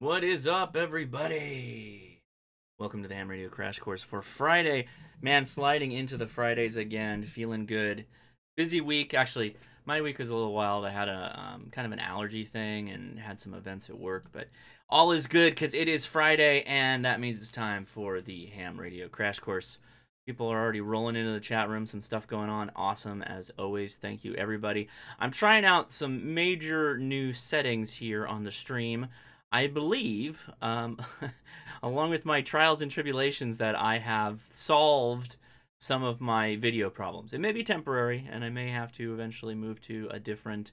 What is up, everybody? Welcome to the Ham Radio Crash Course for Friday. Man, sliding into the Fridays again, feeling good. Busy week. Actually, my week was a little wild. I had a um, kind of an allergy thing and had some events at work, but all is good because it is Friday, and that means it's time for the Ham Radio Crash Course. People are already rolling into the chat room, some stuff going on. Awesome, as always. Thank you, everybody. I'm trying out some major new settings here on the stream. I believe, um, along with my trials and tribulations, that I have solved some of my video problems. It may be temporary, and I may have to eventually move to a different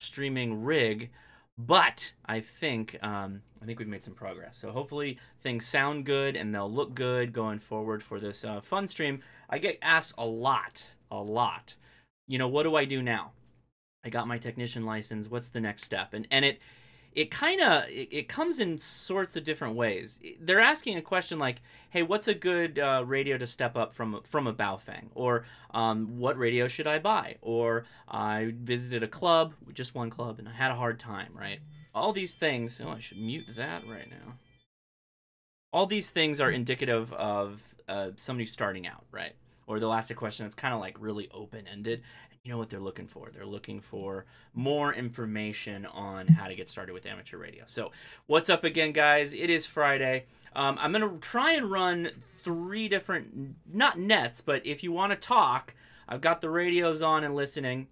streaming rig, but I think um, I think we've made some progress. So hopefully things sound good and they'll look good going forward for this uh, fun stream. I get asked a lot, a lot. You know, what do I do now? I got my technician license. What's the next step? And and it it kind of it, it, comes in sorts of different ways. They're asking a question like, "Hey, what's a good uh, radio to step up from from a Baofeng?" Or um, "What radio should I buy?" Or "I visited a club, just one club, and I had a hard time." Right? All these things. Oh, I should mute that right now. All these things are indicative of uh, somebody starting out, right? Or they'll ask a question that's kind of like really open ended, you know what they're looking for. They're looking for more information on how to get started with amateur radio. So, what's up again, guys? It is Friday. Um, I'm going to try and run three different, not nets, but if you want to talk, I've got the radios on and listening.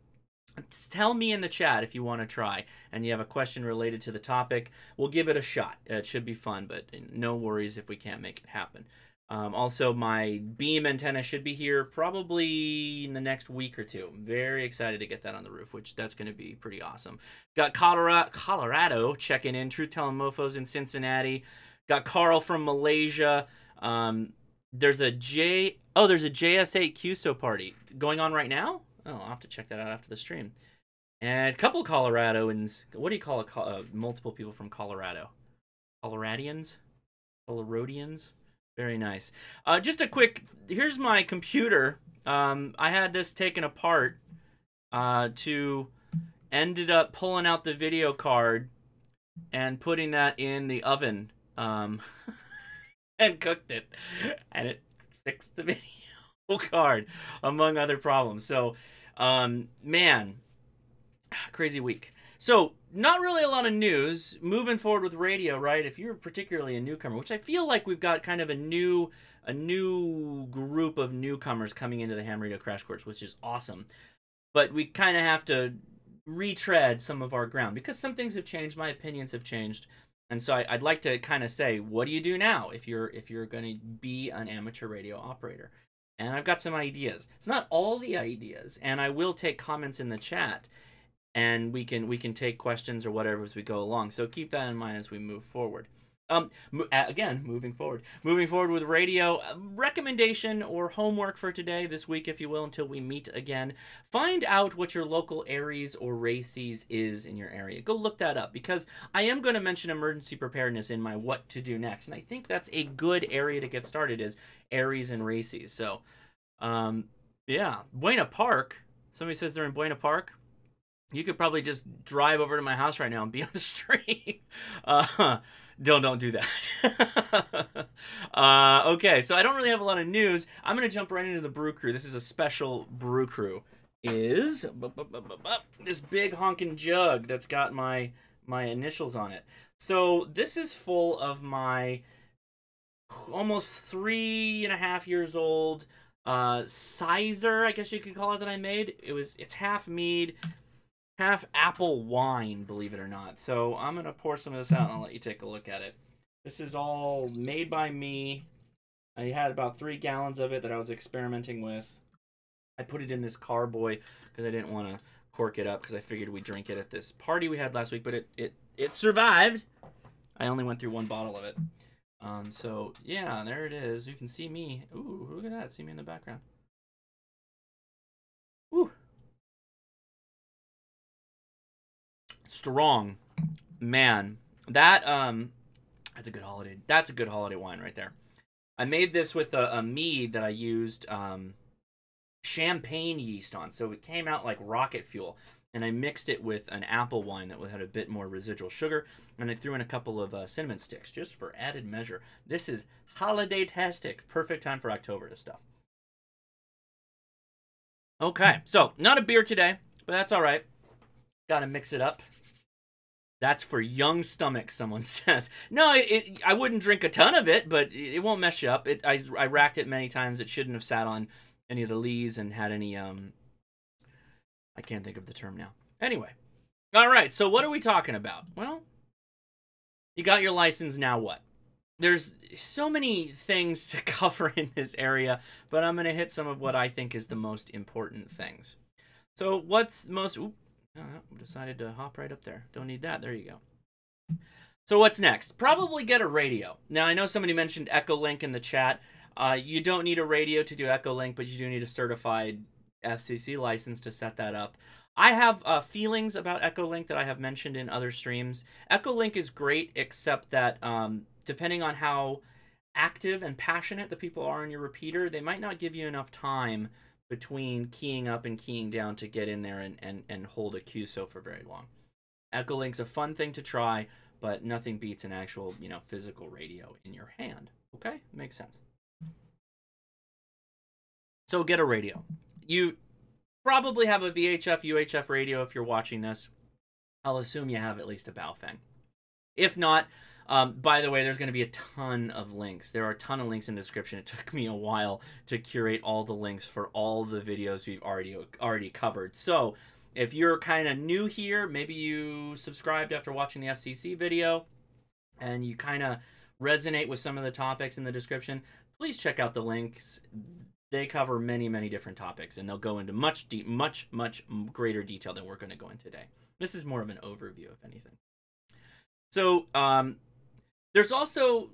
Tell me in the chat if you want to try and you have a question related to the topic. We'll give it a shot. It should be fun, but no worries if we can't make it happen. Um, also, my beam antenna should be here probably in the next week or two. very excited to get that on the roof, which that's going to be pretty awesome. Got Colorado, Colorado checking in. Truth Telling Mofos in Cincinnati. Got Carl from Malaysia. Um, there's a J. Oh, there's a JS8 QSO party going on right now. Oh, I'll have to check that out after the stream. And a couple Coloradoans. What do you call it? Uh, multiple people from Colorado. Coloradians? Coloradians? Very nice. Uh, just a quick. Here's my computer. Um, I had this taken apart. Uh, to ended up pulling out the video card and putting that in the oven. Um, and cooked it, and it fixed the video card, among other problems. So, um, man, crazy week. So, not really a lot of news moving forward with radio, right? If you're particularly a newcomer, which I feel like we've got kind of a new a new group of newcomers coming into the Ham Radio Crash Course, which is awesome. But we kind of have to retread some of our ground because some things have changed. My opinions have changed, and so I, would like to kind of say, what do you do now if you're if you're going to be an amateur radio operator? And I've got some ideas. It's not all the ideas, and I will take comments in the chat and we can we can take questions or whatever as we go along. So keep that in mind as we move forward. Um, again, moving forward, moving forward with radio uh, recommendation or homework for today, this week, if you will, until we meet again. Find out what your local ARES or RACES is in your area. Go look that up because I am going to mention emergency preparedness in my what to do next, and I think that's a good area to get started is ARES and RACES. So, um, yeah, Buena Park. Somebody says they're in Buena Park you could probably just drive over to my house right now and be on the stream. Uh, don't don't do that. uh, okay, so I don't really have a lot of news. I'm gonna jump right into the brew crew. This is a special brew crew. Is this big honking jug that's got my my initials on it. So this is full of my almost three and a half years old uh cyser, I guess you could call it that I made. It was it's half mead, half apple wine, believe it or not. So I'm going to pour some of this out and I'll let you take a look at it. This is all made by me. I had about three gallons of it that I was experimenting with. I put it in this carboy because I didn't want to cork it up because I figured we'd drink it at this party we had last week, but it, it, it survived. I only went through one bottle of it. Um, so yeah, there it is. You can see me. Ooh, look at that. See me in the background. Strong man that um that's a good holiday that's a good holiday wine right there i made this with a, a mead that i used um champagne yeast on so it came out like rocket fuel and I mixed it with an apple wine that had a bit more residual sugar, and I threw in a couple of uh, cinnamon sticks just for added measure. This is holiday-tastic, perfect time for October to stuff. Okay, so not a beer today, but that's all right. Got to mix it up. That's for young stomachs, someone says. No, it, I wouldn't drink a ton of it, but it, won't mess you up. It, I, I racked it many times. It shouldn't have sat on any of the lees and had any, um, I can't think of the term now. Anyway. All right, so what are we talking about? Well, you got your license, now what? There's so many things to cover in this area, but I'm going to hit some of what I think is the most important things. So what's most... Ooh, oh, decided to hop right up there. Don't need that. There you go. So what's next? Probably get a radio. Now, I know somebody mentioned Echolink in the chat. Uh, you don't need a radio to do Echolink, but you do need a certified FCC license to set that up. I have uh, feelings about Echolink that I have mentioned in other streams. Echolink is great, except that um, depending on how active and passionate the people are on your repeater, they might not give you enough time between keying up and keying down to get in there and, and, and hold a QSO for very long. Echolink's a fun thing to try, but nothing beats an actual, you know, physical radio in your hand. Okay? Makes sense. So get a radio. You probably have a VHF, UHF radio if you're watching this. I'll assume you have at least a Baofeng. If not, um, by the way, there's going to be a ton of links. There are a ton of links in the description. It took me a while to curate all the links for all the videos we've already already covered. So if you're kind of new here, maybe you subscribed after watching the FCC video, and you kind of resonate with some of the topics in the description, please check out the links they cover many, many different topics, and they'll go into much deep, much, much greater detail than we're going to go in today. This is more of an overview, if anything. So, um, there's also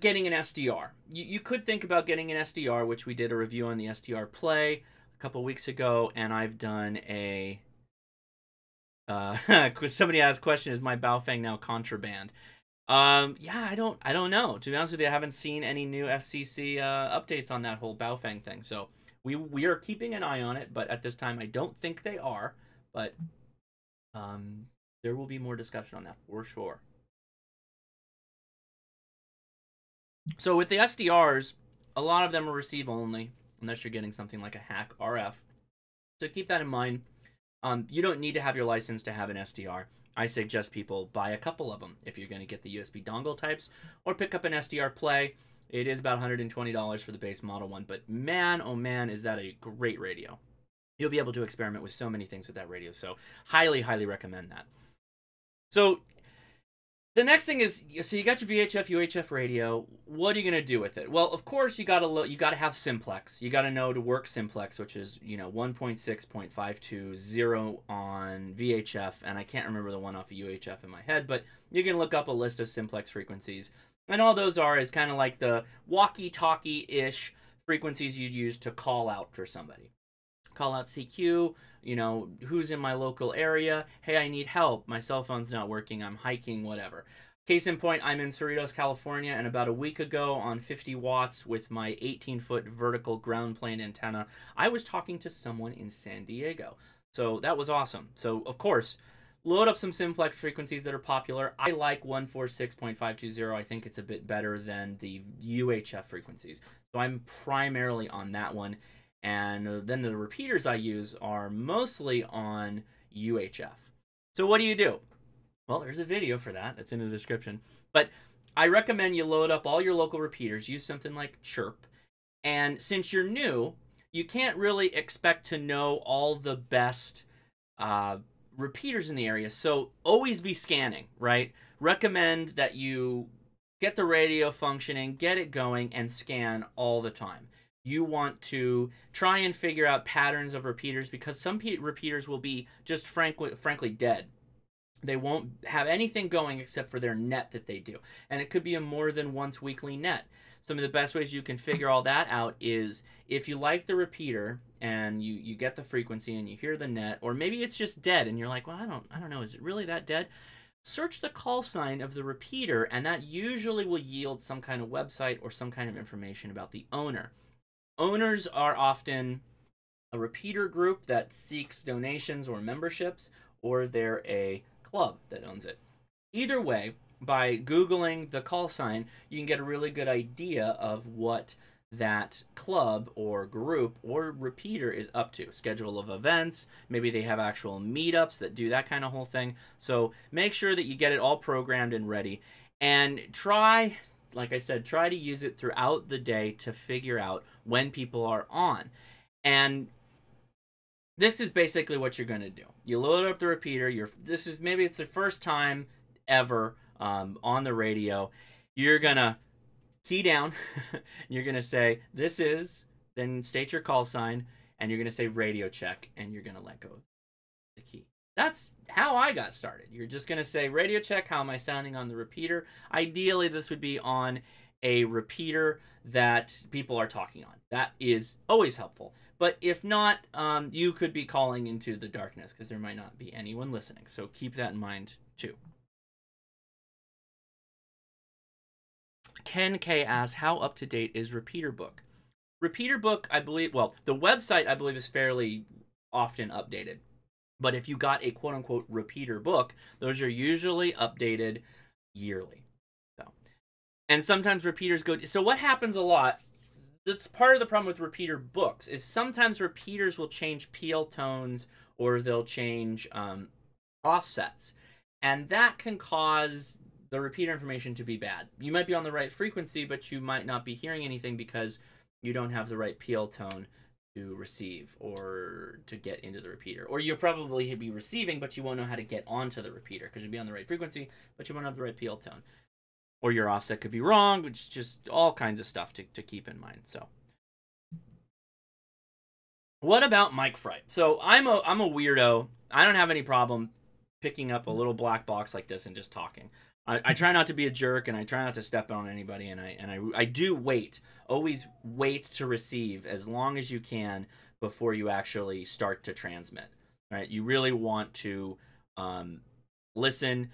getting an SDR. You, you could think about getting an SDR, which we did a review on the SDRplay a couple weeks ago, and I've done a. Uh, somebody asked question: Is my Baofeng now contraband? Um, yeah, I don't, I don't know. To be honest with you, I haven't seen any new FCC uh, updates on that whole Baofeng thing. So we we are keeping an eye on it, but at this time, I don't think they are. But um, there will be more discussion on that for sure. So with the SDRs, a lot of them are receive only, unless you're getting something like a HackRF. So keep that in mind. Um, you don't need to have your license to have an SDR. I suggest people buy a couple of them if you're going to get the USB dongle types or pick up an SDRplay. It is about $120 for the base model one, but man, oh man, is that a great radio. You'll be able to experiment with so many things with that radio, so highly, highly recommend that. So the next thing is so you got your VHF UHF radio. What are you gonna do with it? Well, of course you gotta lo- you gotta have simplex. You gotta know to work simplex, which is you know 1.6.520 on VHF, and I can't remember the one off of UHF in my head, but you can look up a list of simplex frequencies, and all those are is kind of like the walkie-talkie ish frequencies you'd use to call out for somebody. Call out CQ, you know, who's in my local area. Hey, I need help. My cell phone's not working. I'm hiking, whatever. Case in point, I'm in Cerritos, California, and about a week ago on 50 watts with my 18 foot vertical ground plane antenna, I was talking to someone in San Diego. So that was awesome. So, of course, load up some simplex frequencies that are popular. I like 146.520. I think it's a bit better than the UHF frequencies. So I'm primarily on that one. And then the repeaters I use are mostly on UHF. So what do you do? Well, there's a video for that. That's in the description. But I recommend you load up all your local repeaters. Use something like Chirp. And since you're new, you can't really expect to know all the best uh, repeaters in the area. So always be scanning, right? Recommend that you get the radio functioning, get it going, and scan all the time you want to try and figure out patterns of repeaters because some repeaters will be just frankly, frankly dead. They won't have anything going except for their net that they do. And it could be a more than once weekly net. Some of the best ways you can figure all that out is if you like the repeater and you, you get the frequency and you hear the net, or maybe it's just dead and you're like, well, I don't I don't know, is it really that dead? Search the call sign of the repeater, and that usually will yield some kind of website or some kind of information about the owner owners are often a repeater group that seeks donations or memberships, or they're a club that owns it. Either way, by Googling the call sign, you can get a really good idea of what that club or group or repeater is up to. Schedule of events, maybe they have actual meetups that do that kind of whole thing. So make sure that you get it all programmed and ready. And try, like I said, try to use it throughout the day to figure out when people are on. And this is basically what you're going to do. You load up the repeater. You're this is maybe it's the first time ever um, on the radio. You're gonna key down. you're gonna say this is, then state your call sign, and you're gonna say radio check, and you're gonna let go of the key. That's how I got started. You're just gonna say radio check. How am I sounding on the repeater? Ideally, this would be on a repeater that people are talking on. That is always helpful. But if not, um, you could be calling into the darkness because there might not be anyone listening. So keep that in mind too. Ken K asks, how up to date is Repeater Book? Repeater Book, I believe, well, the website I believe is fairly often updated. But if you got a quote unquote repeater book, those are usually updated yearly. So, and sometimes repeaters go. To So what happens a lot that's part of the problem with repeater books is sometimes repeaters will change PL tones or they'll change um, offsets, and that can cause the repeater information to be bad. You might be on the right frequency, but you might not be hearing anything because you don't have the right PL tone receive or to get into the repeater. Or you'll probably be receiving, but you won't know how to get onto the repeater because you'll be on the right frequency, but you won't have the right PL tone or your offset could be wrong, which is just all kinds of stuff to, to keep in mind. So what about mic fright? So I'm a I'm a weirdo. I don't have any problem picking up a little black box like this and just talking. I, try not to be a jerk and I try not to step on anybody and I and I I do wait. Always wait to receive as long as you can before you actually start to transmit. Right? You really want to um, listen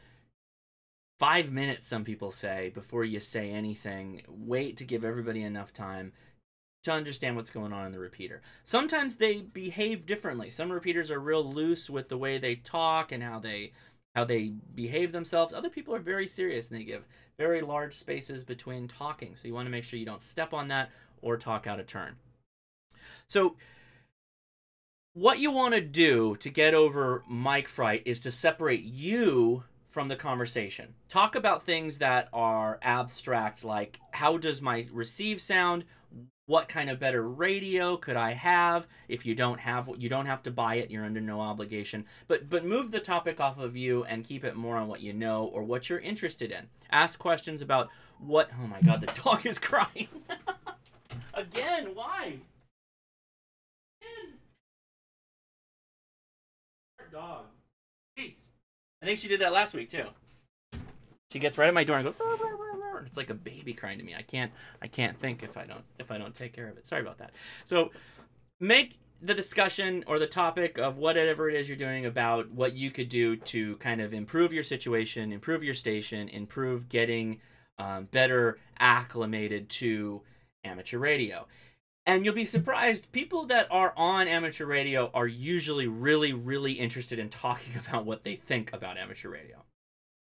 five minutes some people say before you say anything wait to give everybody enough time to understand what's going on in the repeater sometimes they behave differently some repeaters are real loose with the way they talk and how they how they behave themselves other people are very serious and they give very large spaces between talking so you want to make sure you don't step on that or talk out of turn so what you want to do to get over mic fright is to separate you from the conversation. Talk about things that are abstract, like how does my receive sound? What kind of better radio could I have? If you don't have, what you don't have to buy it. You're under no obligation. But but move the topic off of you and keep it more on what you know or what you're interested in. Ask questions about what. Oh my God, the dog is crying again. Why? Dog. Peace. I think she did that last week too. She gets right at my door and goes. It's like a baby crying to me. I can't. I can't think if I don't if I don't take care of it. Sorry about that. So, make the discussion or the topic of whatever it is you're doing about what you could do to kind of improve your situation, improve your station, improve getting um, better acclimated to amateur radio. And you'll be surprised, people that are on amateur radio are usually really, really interested in talking about what they think about amateur radio.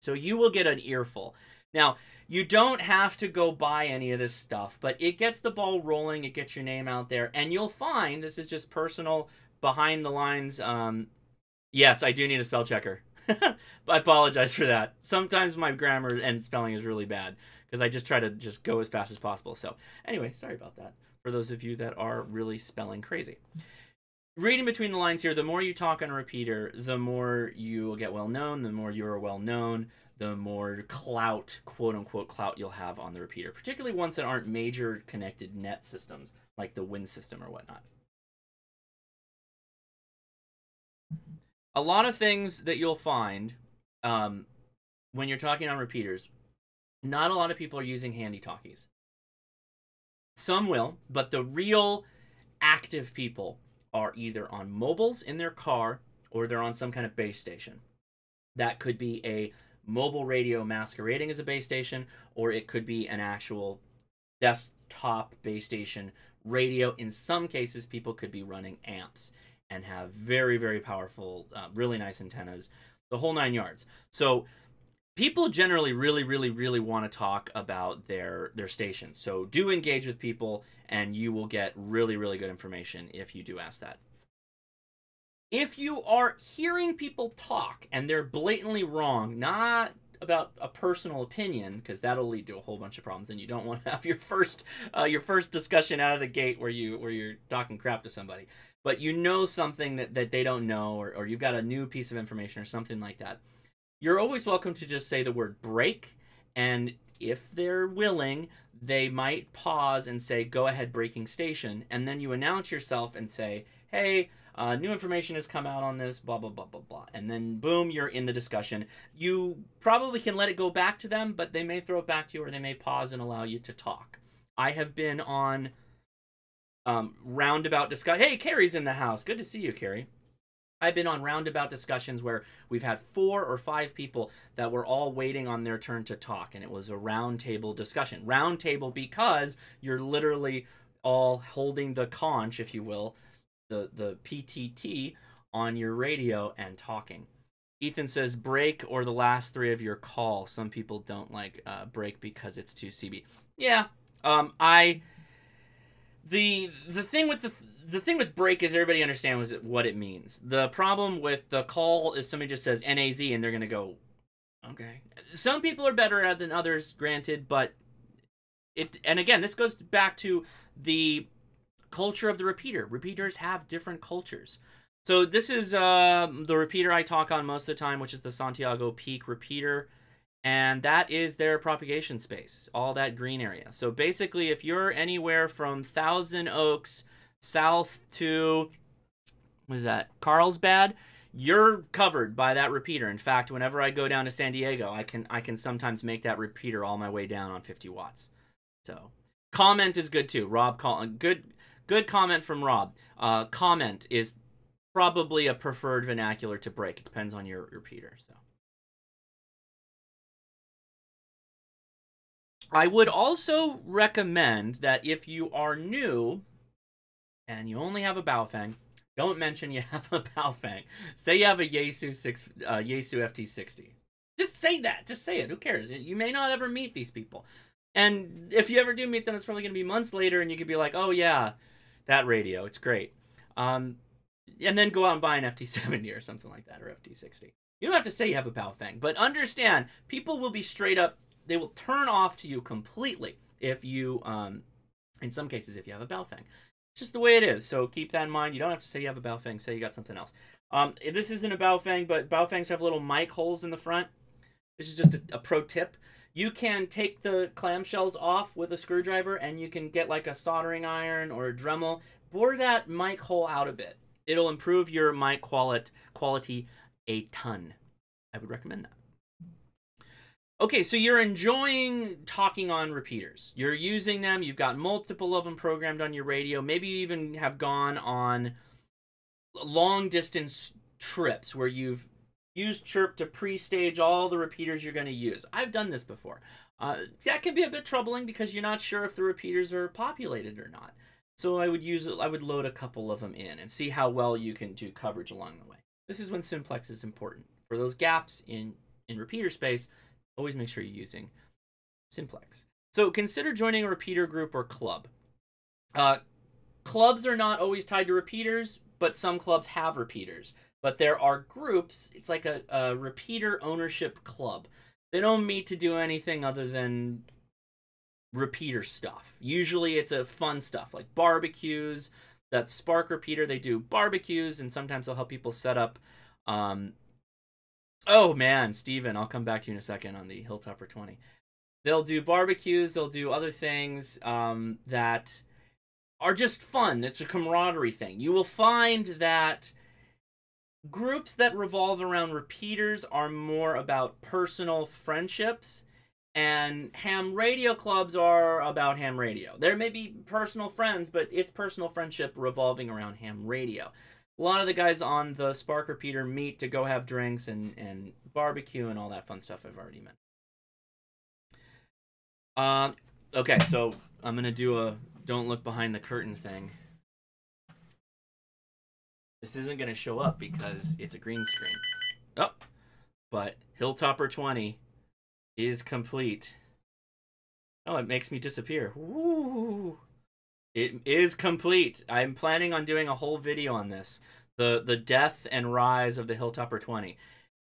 So you will get an earful. Now, you don't have to go buy any of this stuff, but it gets the ball rolling, it gets your name out there, and you'll find this is just personal, behind the lines. Um, yes, I do need a spell checker. I apologize for that. Sometimes my grammar and spelling is really bad because I just try to just go as fast as possible. So, anyway, sorry about that for those of you that are really spelling crazy. Reading between the lines here, the more you talk on a repeater, the more you will get well known, the more you are well known, the more clout, quote unquote, clout you'll have on the repeater, particularly ones that aren't major connected net systems like the Win system or whatnot. A lot of things that you'll find um, when you're talking on repeaters, not a lot of people are using handy talkies. Some will, but the real active people are either on mobiles in their car or they're on some kind of base station. That could be a mobile radio masquerading as a base station, or it could be an actual desktop base station radio. In some cases, people could be running amps and have very, very powerful, uh, really nice antennas, the whole nine yards. So people generally really, really, really want to talk about their their station. So do engage with people, and you will get really, really good information if you do ask that. If you are hearing people talk and they're blatantly wrong, not about a personal opinion because that'll lead to a whole bunch of problems and you don't want to have your first uh, your first discussion out of the gate where you where you're talking crap to somebody. But you know something that, that they don't know or, or you've got a new piece of information or something like that you're always welcome to just say the word break and if they're willing they might pause and say go ahead breaking station and then you announce yourself and say hey uh, new information has come out on this, blah, blah, blah, blah, blah. And then, boom, you're in the discussion. You probably can let it go back to them, but they may throw it back to you or they may pause and allow you to talk. I have been on um, roundabout discussion. Hey, Carrie's in the house. Good to see you, Carrie. I've been on roundabout discussions where we've had four or five people that were all waiting on their turn to talk, and it was a roundtable discussion. Roundtable because you're literally all holding the conch, if you will, the the PTT on your radio and talking. Ethan says break or the last three of your call. Some people don't like uh, break because it's too CB. Yeah, um, I the the thing with the the thing with break is everybody understands what it means. The problem with the call is somebody just says NAZ and they're gonna go, okay. Some people are better at than others, granted, but it and again this goes back to the culture of the repeater. Repeaters have different cultures. So this is uh, the repeater I talk on most of the time, which is the Santiago Peak repeater. And that is their propagation space, all that green area. So basically, if you're anywhere from Thousand Oaks south to, what is that, Carlsbad, you're covered by that repeater. In fact, whenever I go down to San Diego, I can I can sometimes make that repeater all my way down on 50 watts. So comment is good too. Rob call good Good comment from Rob. Uh, comment is probably a preferred vernacular to break. It depends on your repeater. So. I would also recommend that if you are new and you only have a Baofeng, don't mention you have a Baofeng. Say you have a Yaesu six uh, Yaesu FT60. Just say that. Just say it. Who cares? You may not ever meet these people. And if you ever do meet them, it's probably going to be months later, and you could be like, oh, yeah, that radio. It's great. Um, and then go out and buy an FT70 or something like that, or FT60. You don't have to say you have a Baofeng, but understand people will be straight up. They will turn off to you completely if you, um, in some cases, if you have a Baofeng. It's just the way it is. So keep that in mind. You don't have to say you have a Baofeng. Say you got something else. Um, this isn't a Baofeng, but Baofengs have little mic holes in the front. This is just a, a pro tip you can take the clamshells off with a screwdriver and you can get like a soldering iron or a Dremel, bore that mic hole out a bit. It'll improve your mic quality quality a ton. I would recommend that. Okay, so you're enjoying talking on repeaters. You're using them. You've got multiple of them programmed on your radio. Maybe you even have gone on long distance trips where you've Use Chirp to pre-stage all the repeaters you're going to use. I've done this before. Uh, that can be a bit troubling because you're not sure if the repeaters are populated or not. So I would use I would load a couple of them in and see how well you can do coverage along the way. This is when simplex is important. For those gaps in in repeater space, always make sure you're using simplex. So consider joining a repeater group or club. Uh, clubs are not always tied to repeaters, but some clubs have repeaters but there are groups. It's like a, a repeater ownership club. They don't meet to do anything other than repeater stuff. Usually it's a fun stuff like barbecues. That Spark repeater, they do barbecues, and sometimes they'll help people set up. Um, oh man, Steven, I'll come back to you in a second on the Hilltopper 20. They'll do barbecues, they'll do other things um, that are just fun. It's a camaraderie thing. You will find that groups that revolve around repeaters are more about personal friendships and ham radio clubs are about ham radio. There may be personal friends but it's personal friendship revolving around ham radio. A lot of the guys on the spark repeater meet to go have drinks and, and barbecue and all that fun stuff i've already mentioned. Um, okay so i'm gonna do a don't look behind the curtain thing. This isn't going to show up because it's a green screen. Oh, but Hilltopper 20 is complete. Oh, it makes me disappear. Woo! It is complete. I'm planning on doing a whole video on this. The the death and rise of the Hilltopper 20.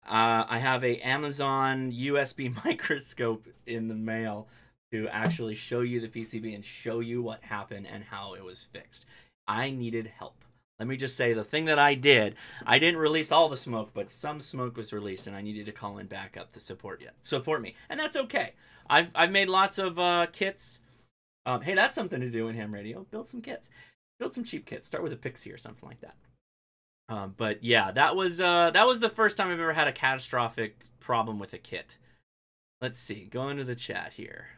Uh, I have a Amazon USB microscope in the mail to actually show you the PCB and show you what happened and how it was fixed. I needed help. Let me just say the thing that I did, I didn't release all the smoke, but some smoke was released, and I needed to call in backup to support you, support me, and that's okay. I've I've made lots of uh, kits. Um, hey, that's something to do in ham radio. Build some kits. Build some cheap kits. Start with a Pixie or something like that. Um, but yeah, that was uh, that was the first time I've ever had a catastrophic problem with a kit. Let's see. Go into the chat here.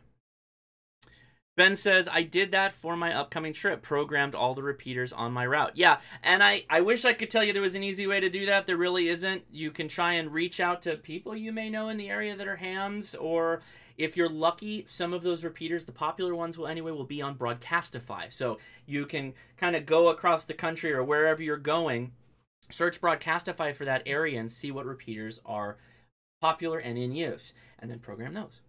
Ben says, I did that for my upcoming trip, programmed all the repeaters on my route. Yeah, and I, I wish I could tell you there was an easy way to do that. There really isn't. You can try and reach out to people you may know in the area that are hams, or if you're lucky, some of those repeaters, the popular ones will anyway, will be on Broadcastify. So you can kind of go across the country or wherever you're going, search Broadcastify for that area and see what repeaters are popular and in use, and then program those.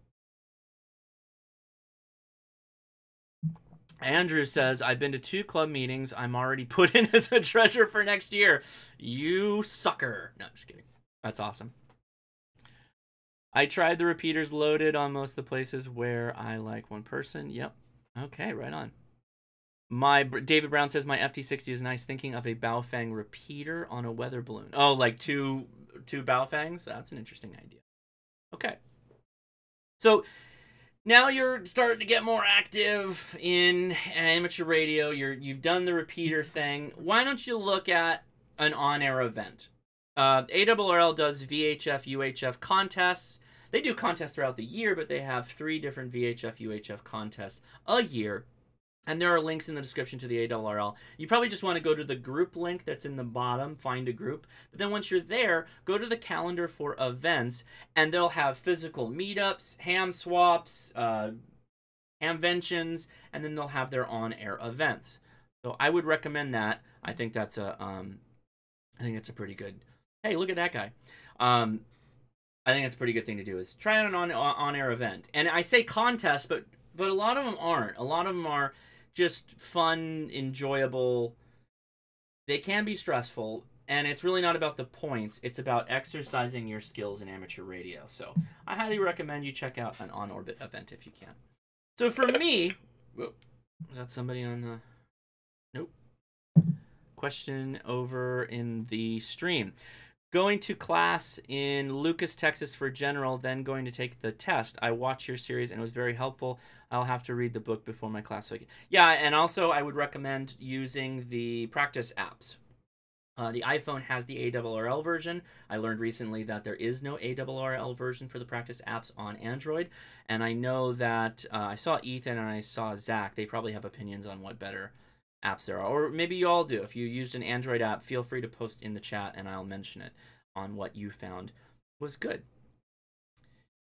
Andrew says, I've been to two club meetings. I'm already put in as a treasure for next year. You sucker. No, just kidding. That's awesome. I tried the repeaters loaded on most of the places where I like one person. Yep. Okay, right on. My David Brown says my FT60 is nice. Thinking of a Baofeng repeater on a weather balloon. Oh, like two two Baofengs. That's an interesting idea. Okay. So now you're starting to get more active in amateur radio. You're you've done the repeater thing. Why don't you look at an on-air event? Uh, does VHF UHF contests. They do contests throughout the year, but they have three different VHF UHF contests a year and there are links in the description to the ARRL. You probably just want to go to the group link that's in the bottom, find a group. But then once you're there, go to the calendar for events, and they'll have physical meetups, ham swaps, uh, hamventions, and then they'll have their on-air events. So I would recommend that. I think that's a, um, I think it's a pretty good. Hey, look at that guy. Um, I think that's a pretty good thing to do is try out an on on-air event. And I say contest, but but a lot of them aren't. A lot of them are just fun, enjoyable. They can be stressful, and it's really not about the points. It's about exercising your skills in amateur radio. So I highly recommend you check out an on orbit event if you can. So for me, whoa, is that somebody on the? Nope. Question over in the stream going to class in Lucas, Texas for general, then going to take the test. I watched your series and it was very helpful. I'll have to read the book before my class. So yeah, and also I would recommend using the practice apps. Uh, the iPhone has the ARRL version. I learned recently that there is no ARRL version for the practice apps on Android. And I know that uh, I saw Ethan and I saw Zach. They probably have opinions on what better apps there are. Or maybe you all do. If you used an Android app, feel free to post in the chat and I'll mention it on what you found was good.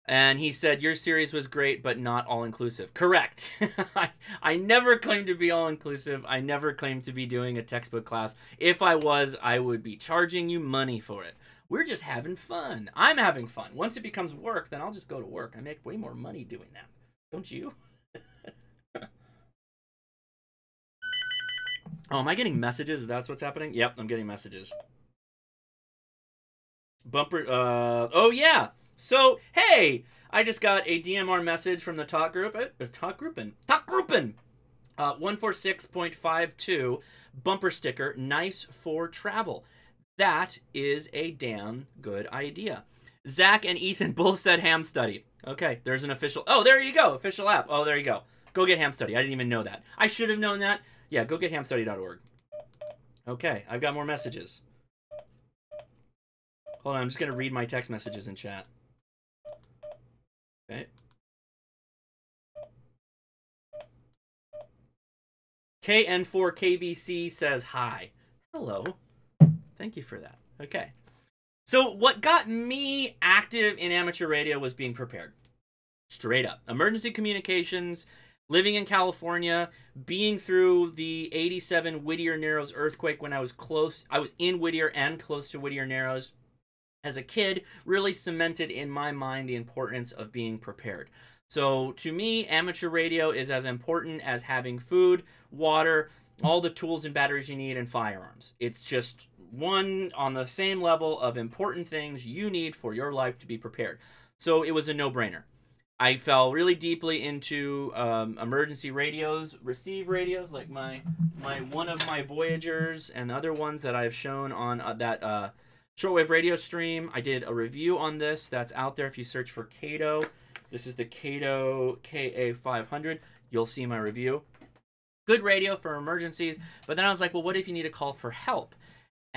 And he said, Your series was great, but not all inclusive. Correct. I, I never claimed to be all inclusive. I never claimed to be doing a textbook class. If I was, I would be charging you money for it. We're just having fun. I'm having fun. Once it becomes work, then I'll just go to work. I make way more money doing that. Don't you? Oh, am I getting messages? That's what's happening? Yep, I'm getting messages. Bumper, uh, oh yeah. So, hey, I just got a DMR message from the talk group, uh, talk groupin, talk groupin, uh, 146.52 bumper sticker, nice for travel. That is a damn good idea. Zach and Ethan both said ham study. Okay, there's an official, oh, there you go, official app. Oh, there you go. Go get ham study. I didn't even know that. I should have known that. Yeah, go get hamstudy.org. Okay, I've got more messages. Hold on, I'm just going to read my text messages in chat. Okay. KN4KVC says hi. Hello. Thank you for that. Okay. So, what got me active in amateur radio was being prepared. Straight up. Emergency communications living in California, being through the 87 Whittier Narrows earthquake when I was close, I was in Whittier and close to Whittier Narrows as a kid, really cemented in my mind the importance of being prepared. So to me, amateur radio is as important as having food, water, all the tools and batteries you need, and firearms. It's just one on the same level of important things you need for your life to be prepared. So it was a no brainer. I fell really deeply into um, emergency radios, receive radios, like my my one of my Voyagers and other ones that I've shown on uh, that uh, shortwave radio stream. I did a review on this that's out there. If you search for Kaito, this is the Kaito KA500. You'll see my review. Good radio for emergencies, but then I was like, well, what if you need a call for help?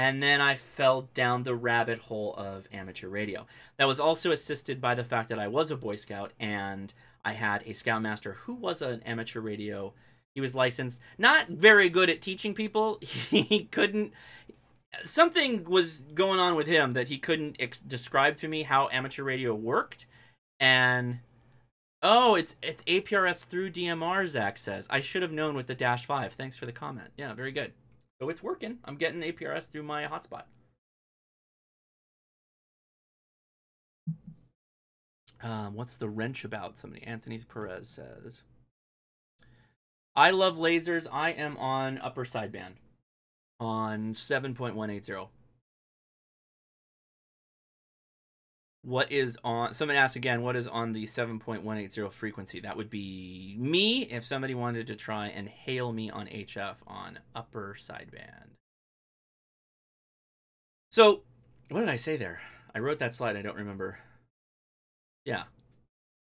And then I fell down the rabbit hole of amateur radio. That was also assisted by the fact that I was a Boy Scout and I had a Scoutmaster who was an amateur radio. He was licensed, not very good at teaching people. He couldn't. Something was going on with him that he couldn't describe to me how amateur radio worked, and oh, it's it's APRS through DMR. Zach says I should have known with the Dash Five. Thanks for the comment. Yeah, very good. So it's working. I'm getting APRS through my hotspot. Um, what's the wrench about? Somebody, Anthony Perez says. I love lasers. I am on upper sideband on 7.180. What is on, someone asked again, what is on the 7.180 frequency? That would be me if somebody wanted to try and hail me on HF on upper sideband. So, what did I say there? I wrote that slide, I don't remember. Yeah.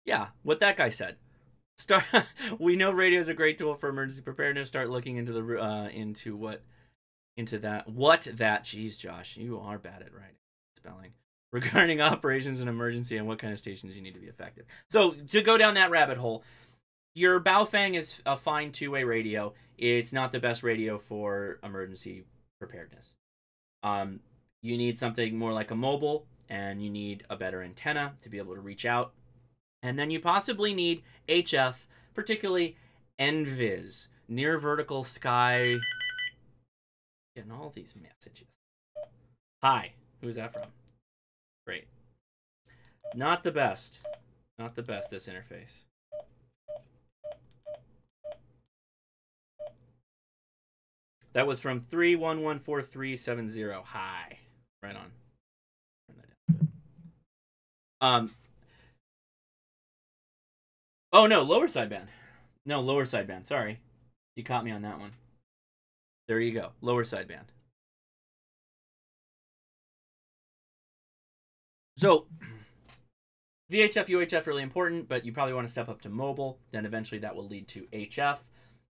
Yeah, what that guy said. Start we know radio is a great tool for emergency preparedness. Start looking into the uh into what into that what that jeez Josh, you are bad at writing spelling regarding operations and emergency and what kind of stations you need to be effective. So to go down that rabbit hole, your Baofeng is a fine two-way radio. It's not the best radio for emergency preparedness. Um, you need something more like a mobile, and you need a better antenna to be able to reach out. And then you possibly need HF, particularly NVIS, near vertical sky. Getting all these messages. Hi, who's that from? Great. Not the best. Not the best, this interface. That was from 3114370. Hi. Right on. Um. Oh, no, lower sideband. No, lower sideband. Sorry. You caught me on that one. There you go. Lower sideband. So VHF, UHF really important, but you probably want to step up to mobile. Then eventually that will lead to HF,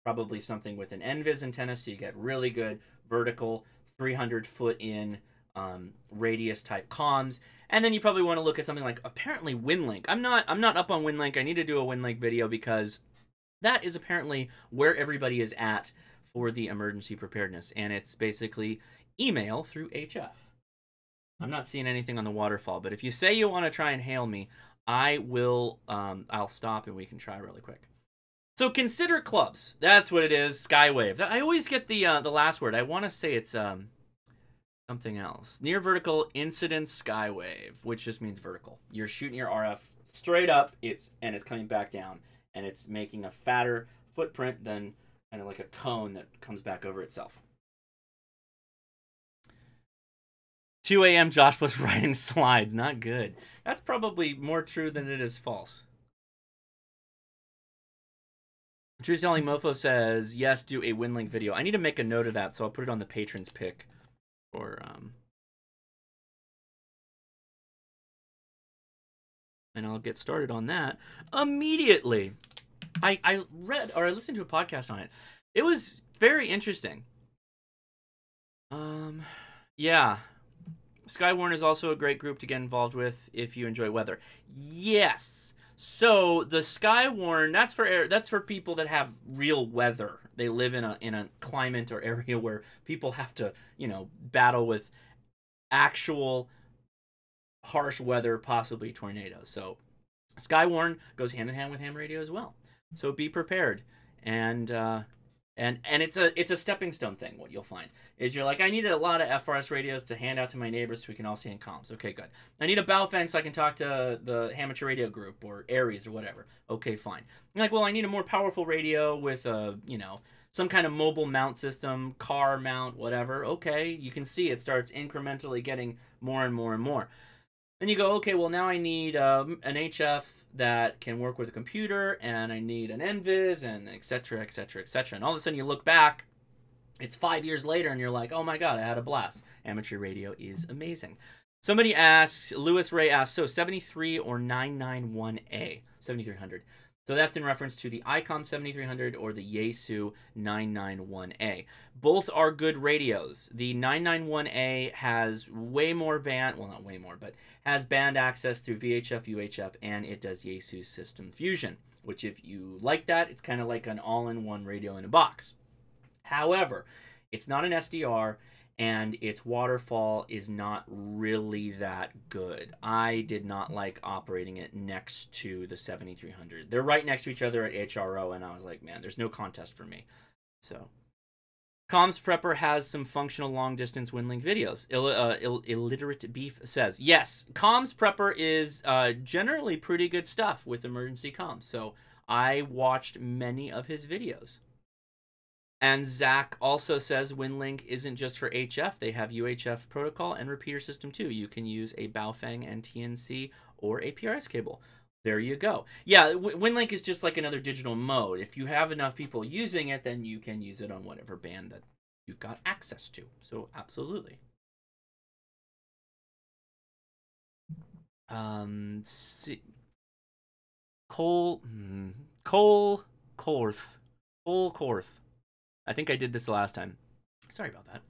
probably something with an NVIS antenna, so you get really good vertical 300 foot in um, radius type comms. And then you probably want to look at something like apparently WinLink. I'm not I'm not up on WinLink. I need to do a WinLink video because that is apparently where everybody is at for the emergency preparedness, and it's basically email through HF. I'm not seeing anything on the waterfall, but if you say you want to try and hail me, I will. Um, I'll stop and we can try really quick. So consider clubs. That's what it is. Skywave. I always get the uh, the last word. I want to say it's um something else. Near vertical incidence skywave, which just means vertical. You're shooting your RF straight up. It's and it's coming back down, and it's making a fatter footprint than kind of like a cone that comes back over itself. 2 a.m. Josh was writing slides. Not good. That's probably more true than it is false. Truth Telling Mofo says, yes, do a WinLink video. I need to make a note of that, so I'll put it on the patrons pick for um and I'll get started on that immediately. I I read or I listened to a podcast on it. It was very interesting. Um yeah, Skywarn is also a great group to get involved with if you enjoy weather. Yes. So the Skywarn, that's for air, that's for people that have real weather. They live in a in a climate or area where people have to, you know, battle with actual harsh weather, possibly tornadoes. So Skywarn goes hand in hand with ham radio as well. So be prepared. And uh, and and it's a it's a stepping stone thing. What you'll find is you're like, I need a lot of FRS radios to hand out to my neighbors so we can all see in comms. Okay, good. I need a Baofeng so I can talk to the amateur radio group or ARES or whatever. Okay, fine. You're like, well, I need a more powerful radio with a you know some kind of mobile mount system, car mount, whatever. Okay, you can see it starts incrementally getting more and more and more. Then you go, okay, well now I need um, an HF that can work with a computer, and I need an NVIS, and etc. etc. etc. And all of a sudden you look back, it's five years later, and you're like, oh my god, I had a blast. Amateur radio is amazing. Somebody asks, Lewis Ray asks, so 73 or 991A, 7300. So that's in reference to the ICOM 7300 or the Yaesu 991A. Both are good radios. The 991A has way more band, well not way more, but has band access through VHF, UHF, and it does Yaesu System Fusion, which if you like that, it's kind of like an all-in-one radio in a box. However, it's not an SDR and its waterfall is not really that good. I did not like operating it next to the 7300. They're right next to each other at HRO, and I was like, man, there's no contest for me. So, Comms Prepper has some functional long distance WinLink videos. Ill, uh, Ill, illiterate Beef says, yes, Comms Prepper is uh, generally pretty good stuff with emergency comms. So, I watched many of his videos. And Zach also says WinLink isn't just for HF. They have UHF protocol and repeater system too. You can use a Baofeng and TNC or a PRS cable. There you go. Yeah, WinLink is just like another digital mode. If you have enough people using it, then you can use it on whatever band that you've got access to. So absolutely. Um, see, Cole, hmm, Cole Korth, Cole Korth I think I did this last time. Sorry about that.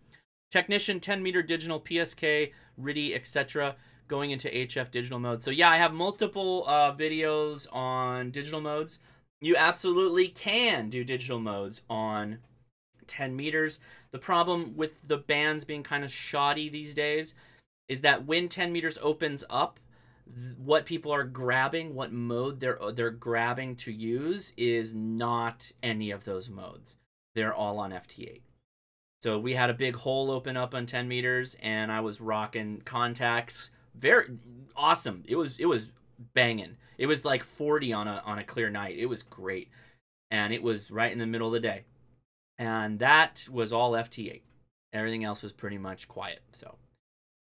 Technician 10 meter digital PSK, RTTY, etc. Going into HF digital mode. So yeah, I have multiple uh, videos on digital modes. You absolutely can do digital modes on 10 meters. The problem with the bands being kind of shoddy these days is that when 10 meters opens up, what people are grabbing, what mode they're they're grabbing to use is not any of those modes they're all on FT8. So we had a big hole open up on 10 meters, and I was rocking contacts. Very awesome. It was it was banging. It was like 40 on a on a clear night. It was great, and it was right in the middle of the day, and that was all FT8. Everything else was pretty much quiet. So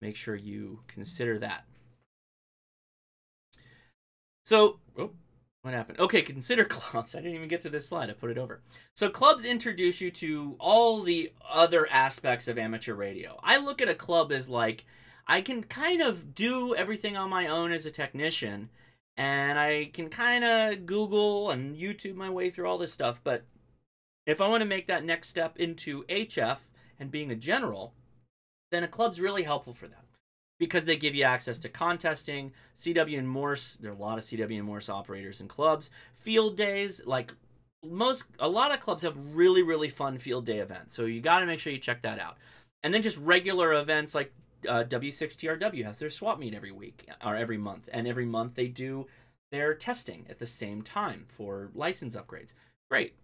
make sure you consider that. So, oh, what happened? Okay, consider clubs. I didn't even get to this slide. I put it over. So clubs introduce you to all the other aspects of amateur radio. I look at a club as like I can kind of do everything on my own as a technician and I can kind of Google and YouTube my way through all this stuff, but if I want to make that next step into HF and being a general, then a club's really helpful for that because they give you access to contesting, CW and Morse. There are a lot of CW and Morse operators and clubs. Field days, like most, a lot of clubs have really, really fun field day events. So you got to make sure you check that out. And then just regular events like uh, W6TRW has their swap meet every week or every month. And every month they do their testing at the same time for license upgrades. Great.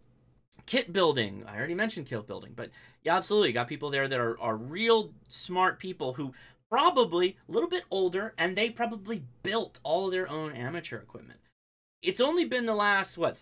Kit building. I already mentioned kit building, but yeah, absolutely. You got people there that are, are real smart people who probably a little bit older, and they probably built all their own amateur equipment. It's only been the last, what,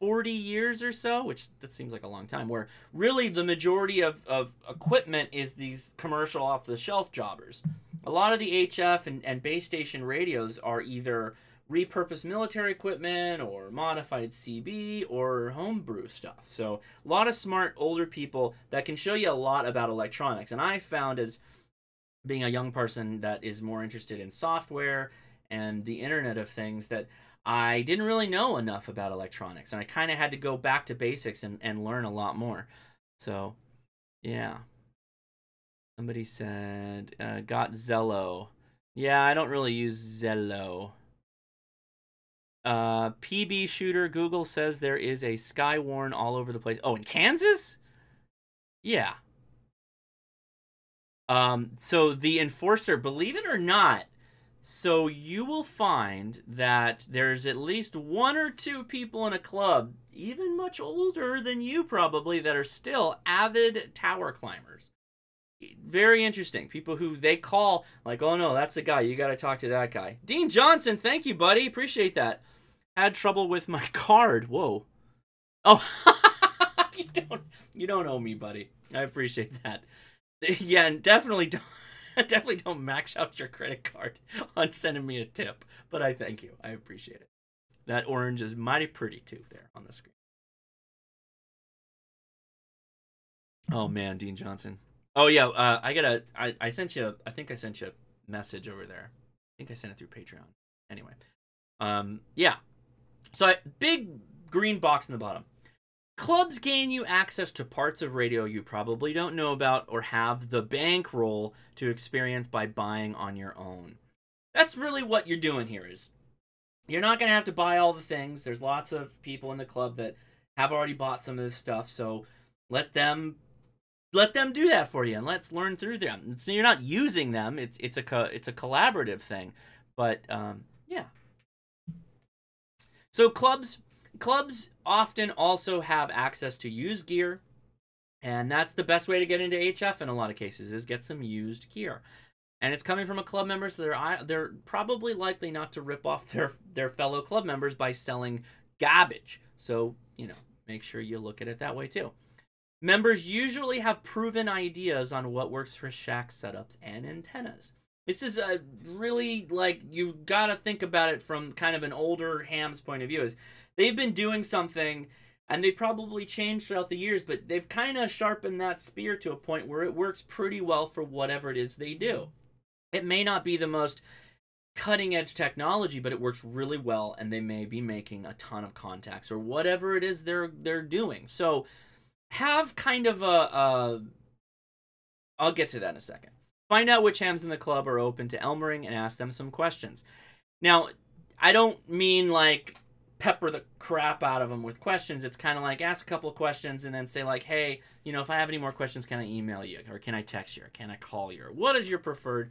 40 years or so, which that seems like a long time, where really the majority of, of equipment is these commercial off the shelf jobbers. A lot of the HF and, and base station radios are either repurposed military equipment or modified CB or homebrew stuff. So a lot of smart older people that can show you a lot about electronics. And I found as being a young person that is more interested in software and the Internet of Things that I didn't really know enough about electronics. And I kind of had to go back to basics and, and learn a lot more. So, yeah. Somebody said, uh, got Zello. Yeah, I don't really use Zello. Uh, PB shooter, Google says there is a Skywarn all over the place. Oh, in Kansas? Yeah, um, so the enforcer, believe it or not, So you will find that there's at least one or two people in a club, even much older than you probably, that are still avid tower climbers. Very interesting. People who they call, like, oh no, that's the guy. You got to talk to that guy. Dean Johnson, thank you, buddy. Appreciate that. Had trouble with my card. Whoa. Oh, you don't you don't owe me, buddy. I appreciate that. Yeah, and definitely don't definitely don't max out your credit card on sending me a tip. But I thank you. I appreciate it. That orange is mighty pretty too there on the screen. Oh man, Dean Johnson. Oh yeah, uh, I gotta. I, I sent you. I think I sent you a message over there. I think I sent it through Patreon. Anyway, um, yeah. So I, big green box in the bottom. Clubs gain you access to parts of radio you probably don't know about or have the bankroll to experience by buying on your own. That's really what you're doing here is you're not going to have to buy all the things. There's lots of people in the club that have already bought some of this stuff, so let them let them do that for you and let's learn through them. So you're not using them. It's it's a co- it's a collaborative thing. But um, yeah. So clubs clubs often also have access to used gear, and that's the best way to get into HF in a lot of cases is get some used gear. And it's coming from a club member, so they're they're probably likely not to rip off their their fellow club members by selling garbage. So you know, make sure you look at it that way too. Members usually have proven ideas on what works for shack setups and antennas. This is a really like you got to think about it from kind of an older ham's point of view. Is they've been doing something and they've probably changed throughout the years, but they've kind of sharpened that spear to a point where it works pretty well for whatever it is they do. It may not be the most cutting edge technology, but it works really well, and they may be making a ton of contacts or whatever it is they're they're doing. So have kind of a, a I'll get to that in a second. Find out which hams in the club are open to Elmering and ask them some questions. Now, I don't mean like pepper the crap out of them with questions. It's kind of like ask a couple of questions and then say like, hey, you know, if I have any more questions, can I email you or can I text you or can I call you? Or what is your preferred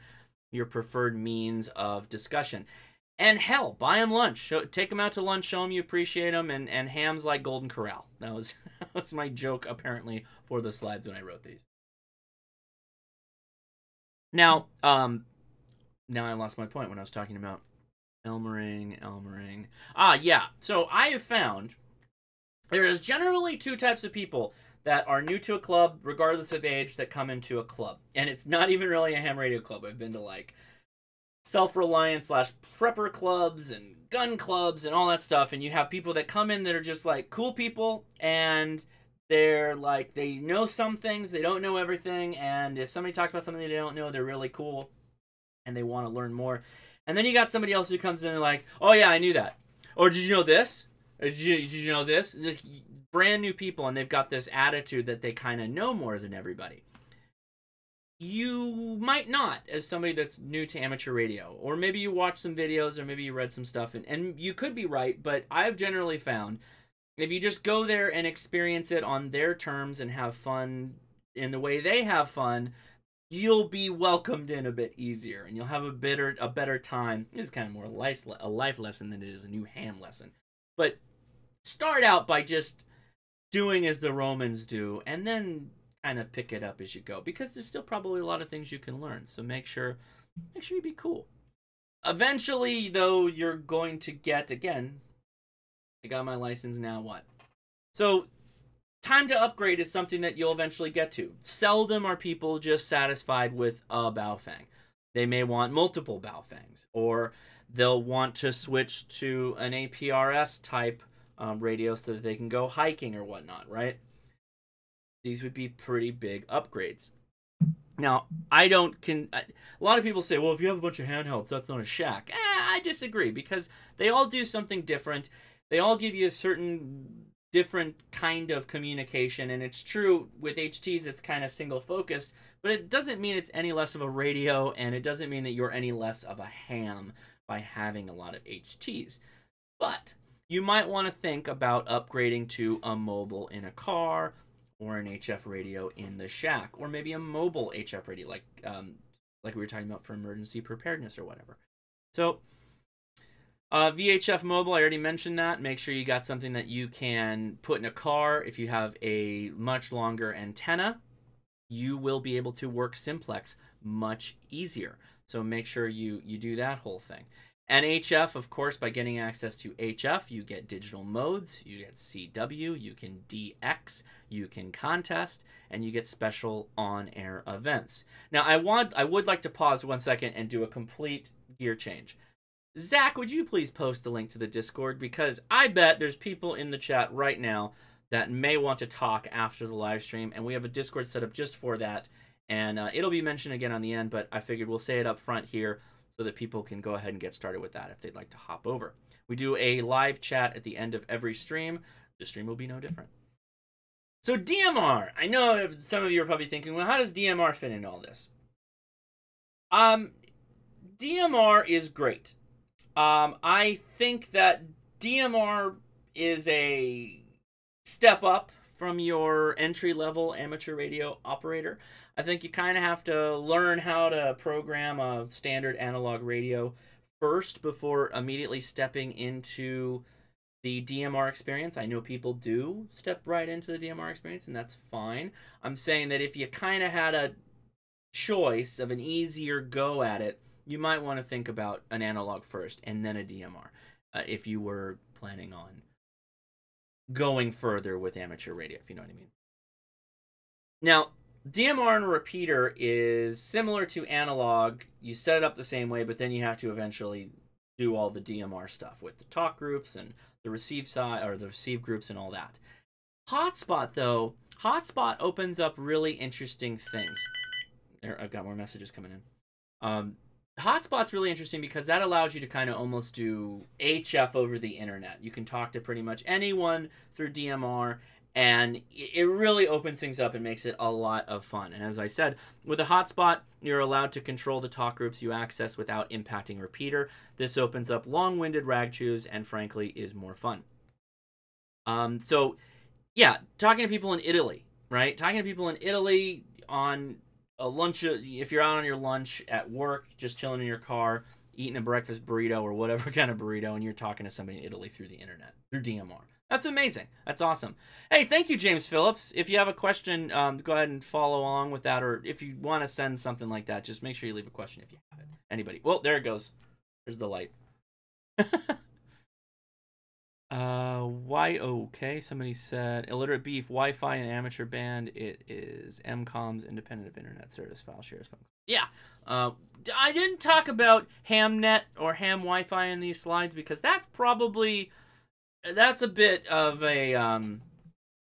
your preferred means of discussion? And hell, buy them lunch. Show, take them out to lunch. Show them you appreciate them. And, and hams like Golden Corral. That was that was my joke apparently for the slides when I wrote these. Now, um, now I lost my point when I was talking about Elmering, Elmering. Ah, yeah. So I have found there is generally two types of people that are new to a club, regardless of age, that come into a club. And it's not even really a ham radio club. I've been to like self reliance slash prepper clubs and gun clubs and all that stuff. And you have people that come in that are just like cool people and they're like, they know some things, they don't know everything. And if somebody talks about something they don't know, they're really cool and they want to learn more. And then you got somebody else who comes in and like, oh yeah, I knew that. Or did you know this? Or did you, did you know this? brand new people, and they've got this attitude that they kind of know more than everybody. You might not, as somebody that's new to amateur radio, or maybe you watched some videos, or maybe you read some stuff, and, and you could be right, but I've generally found if you just go there and experience it on their terms and have fun in the way they have fun, you'll be welcomed in a bit easier and you'll have a better a better time. Is kind of more life a life lesson than it is a new ham lesson. But start out by just doing as the Romans do and then kind of pick it up as you go because there's still probably a lot of things you can learn. So make sure make sure you be cool. Eventually though you're going to get again I got my license now what? So time to upgrade is something that you'll eventually get to. Seldom are people just satisfied with a Baofeng. They may want multiple Baofengs, or they'll want to switch to an APRS type um, radio so that they can go hiking or whatnot, right? These would be pretty big upgrades. Now, I don't can. A lot of people say, well, if you have a bunch of handhelds, that's not a shack. Eh, I disagree because they all do something different. They all give you a certain different kind of communication and it's true with HTs it's kind of single focused but it doesn't mean it's any less of a radio and it doesn't mean that you're any less of a ham by having a lot of HTs but you might want to think about upgrading to a mobile in a car or an HF radio in the shack or maybe a mobile HF radio like um, like we were talking about for emergency preparedness or whatever. So, uh, VHF mobile, I already mentioned that. Make sure you got something that you can put in a car. If you have a much longer antenna, you will be able to work simplex much easier. So make sure you you do that whole thing. And HF, of course, by getting access to HF, you get digital modes, you get CW, you can DX, you can contest, and you get special on-air events. Now, I want I would like to pause one second and do a complete gear change. Zach, would you please post the link to the Discord because I bet there's people in the chat right now that may want to talk after the live stream, and we have a Discord set up just for that. And uh, it'll be mentioned again on the end, but I figured we'll say it up front here so that people can go ahead and get started with that if they'd like to hop over. We do a live chat at the end of every stream. The stream will be no different. So DMR, I know some of you are probably thinking, well, how does DMR fit into all this? Um, DMR is great. Um, I think that DMR is a step up from your entry level amateur radio operator. I think you kind of have to learn how to program a standard analog radio first before immediately stepping into the DMR experience. I know people do step right into the DMR experience, and that's fine. I'm saying that if you kind of had a choice of an easier go at it, you might want to think about an analog first and then a DMR uh, if you were planning on going further with amateur radio, if you know what I mean. Now, DMR and repeater is similar to analog. You set it up the same way, but then you have to eventually do all the DMR stuff with the talk groups and the receive side or the receive groups and all that. Hotspot though, Hotspot opens up really interesting things. There, I've got more messages coming in. Um, Hotspot's really interesting because that allows you to kind of almost do HF over the internet. You can talk to pretty much anyone through DMR and it really opens things up and makes it a lot of fun. And as I said, with a hotspot, you're allowed to control the talk groups you access without impacting repeater. This opens up long-winded rag chews and frankly is more fun. Um, so yeah, talking to people in Italy, right? Talking to people in Italy on a lunch, if you're out on your lunch at work, just chilling in your car, eating a breakfast burrito or whatever kind of burrito, and you're talking to somebody in Italy through the internet, through DMR. That's amazing. That's awesome. Hey, thank you, James Phillips. If you have a question, um, go ahead and follow along with that, or if you want to send something like that, just make sure you leave a question if you have it. Anybody? Well, there it goes. There's the light. uh, why? Okay, somebody said illiterate beef, Wi-Fi, and amateur band. It is EmComm's independent of internet service file shares. Yeah. Uh, I didn't talk about Hamnet or Ham Wi-Fi in these slides because that's probably that's a bit of a um,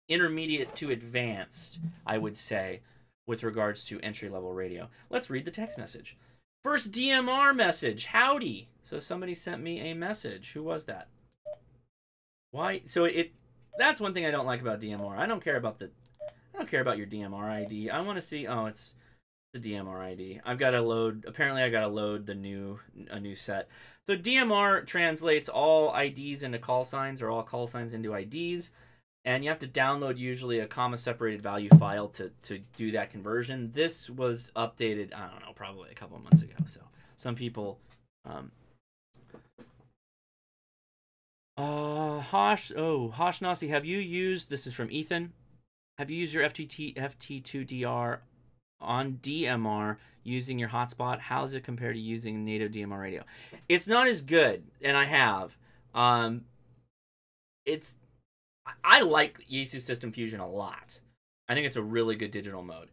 intermediate to advanced, I would say, with regards to entry level radio. Let's read the text message. First DMR message. Howdy. So somebody sent me a message. Who was that? Why? So it. That's one thing I don't like about DMR. I don't care about the. I don't care about your DMR ID. I want to see. Oh, it's the DMR ID. I've got to load. Apparently, I got to load the new a new set. So DMR translates all IDs into call signs or all call signs into IDs. And you have to download usually a comma separated value file to, to do that conversion. This was updated, I don't know, probably a couple months ago. So some people. Um, Hosh, oh, Hoshnasi, have you used, this is from Ethan, have you used your FTT, FT2DR on DMR using your hotspot, how does it compare to using native DMR radio? It's not as good, and I have. Um, it's I like Yaesu System Fusion a lot. I think it's a really good digital mode.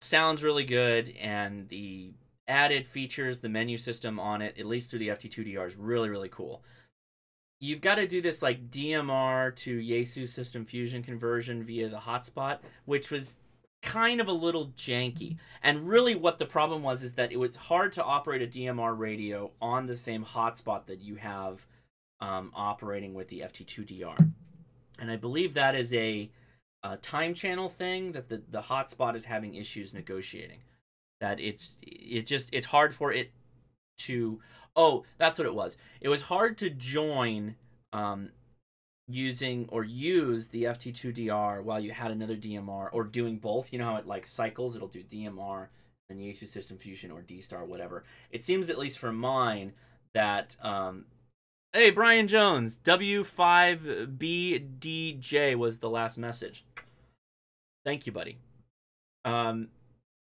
Sounds really good, and the added features, the menu system on it, at least through the FT2DR, is really really cool. You've got to do this like DMR to Yaesu System Fusion conversion via the hotspot, which was kind of a little janky. And really, what the problem was is that it was hard to operate a DMR radio on the same hotspot that you have um, operating with the FT2DR. And I believe that is a, a time channel thing that the, the hotspot is having issues negotiating. That it's it just it's hard for it to oh that's what it was. It was hard to join um, using or use the FT2DR while you had another DMR or doing both. You know how it like cycles, it'll do DMR and Yaesu System Fusion or D-Star, whatever. It seems, at least for mine, that um, hey Brian Jones W5BDJ was the last message. Thank you, buddy. Um,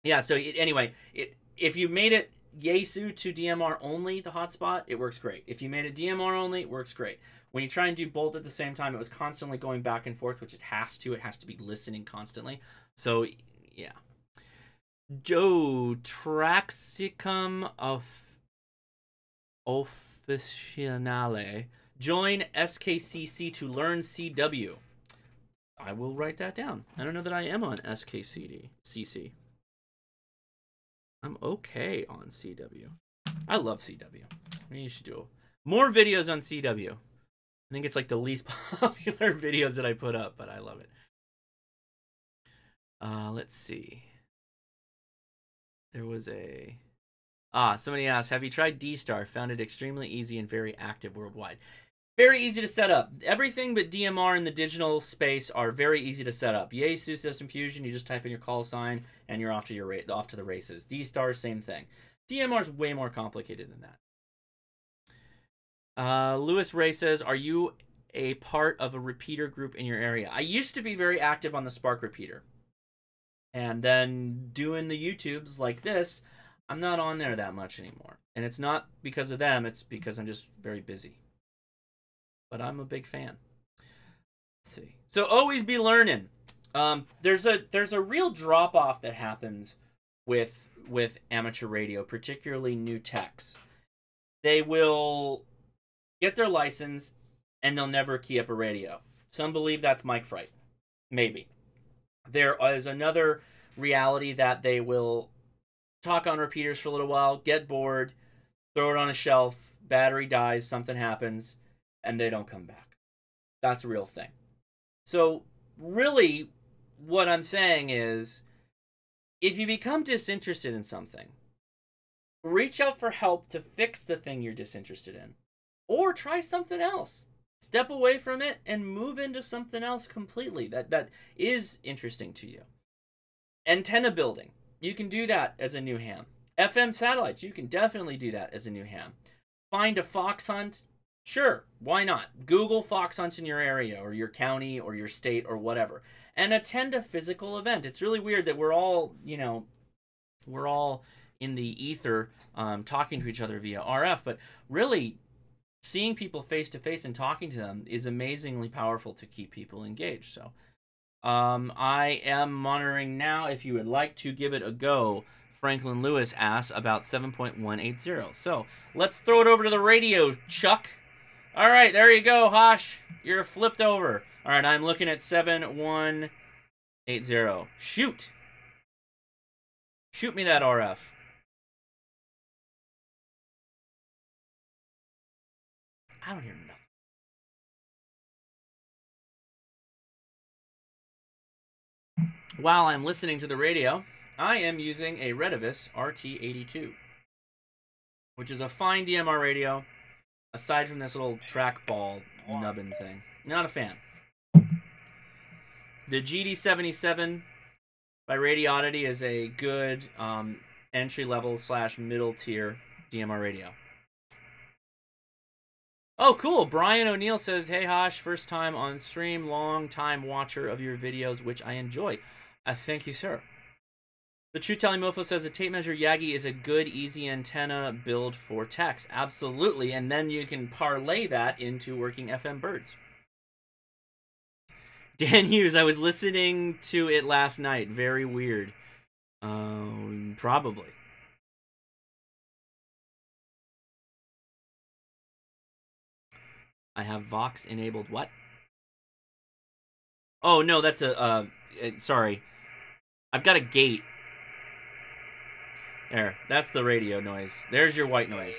yeah. So it, anyway, it if you made it Yaesu to DMR only, the hotspot, it works great. If you made it DMR only, it works great. When you try and do both at the same time, it was constantly going back and forth, which it has to. It has to be listening constantly. So yeah. Joe Traxicum of Officinale. Join SKCC to learn CW. I will write that down. I don't know that I am on SKCD CC. I'm okay on CW. I love CW. You should do more videos on CW. I think it's like the least popular videos that I put up, but I love it. Uh, let's see. There was a ah. Somebody asked, "Have you tried D-Star? Found it extremely easy and very active worldwide. Very easy to set up. Everything but DMR in the digital space are very easy to set up. Yaesu System Fusion, you just type in your call sign and you're off to your off to the races. D-Star, same thing. DMR is way more complicated than that. Uh, Lewis Ray says, "Are you a part of a repeater group in your area?" I used to be very active on the Spark repeater and then doing the YouTubes like this, I'm not on there that much anymore. And it's not because of them, it's because I'm just very busy. But I'm a big fan. Let's see. So always be learning. Um, there's a there's a real drop off that happens with with amateur radio, particularly new techs. They will get their license and they'll never key up a radio. Some believe that's mic fright. Maybe. There is another reality that they will talk on repeaters for a little while, get bored, throw it on a shelf, battery dies, something happens, and they don't come back. That's a real thing. So, really, what I'm saying is if you become disinterested in something, reach out for help to fix the thing you're disinterested in, or try something else. Step away from it and move into something else completely that that is interesting to you. Antenna building. You can do that as a new ham. Fm satellites. You can definitely do that as a new ham. Find a fox hunt sure why not google fox hunts in your area or your county or your state or whatever and attend a physical event it's really weird that we're all you know we're all in the ether um, talking to each other via rf but really seeing people face to face and talking to them is amazingly powerful to keep people engaged. So, um, I am monitoring now. If you would like to give it a go, Franklin Lewis asks about 7.180. So let's throw it over to the radio, Chuck. All right, there you go, Hosh. You're flipped over. All right, I'm looking at 7180. Shoot. Shoot me that RF. I don't hear nothing. While I'm listening to the radio, I am using a Retevis RT82, which is a fine DMR radio, aside from this little trackball nubbin thing. Not a fan. The GD77 by Radioddity is a good um, entry level slash middle tier DMR radio. Oh, cool. Brian O'Neill says, Hey, Hosh, first time on stream, long time watcher of your videos, which I enjoy. Uh, thank you, sir. The True Telling Mofo says a tape measure Yagi is a good, easy antenna build for text. Absolutely. And then you can parlay that into working FM birds. Dan Hughes, I was listening to it last night. Very weird. Um, probably. I have Vox enabled. What? Oh no, that's a. Uh, sorry, I've got a gate. There, that's the radio noise. There's your white noise.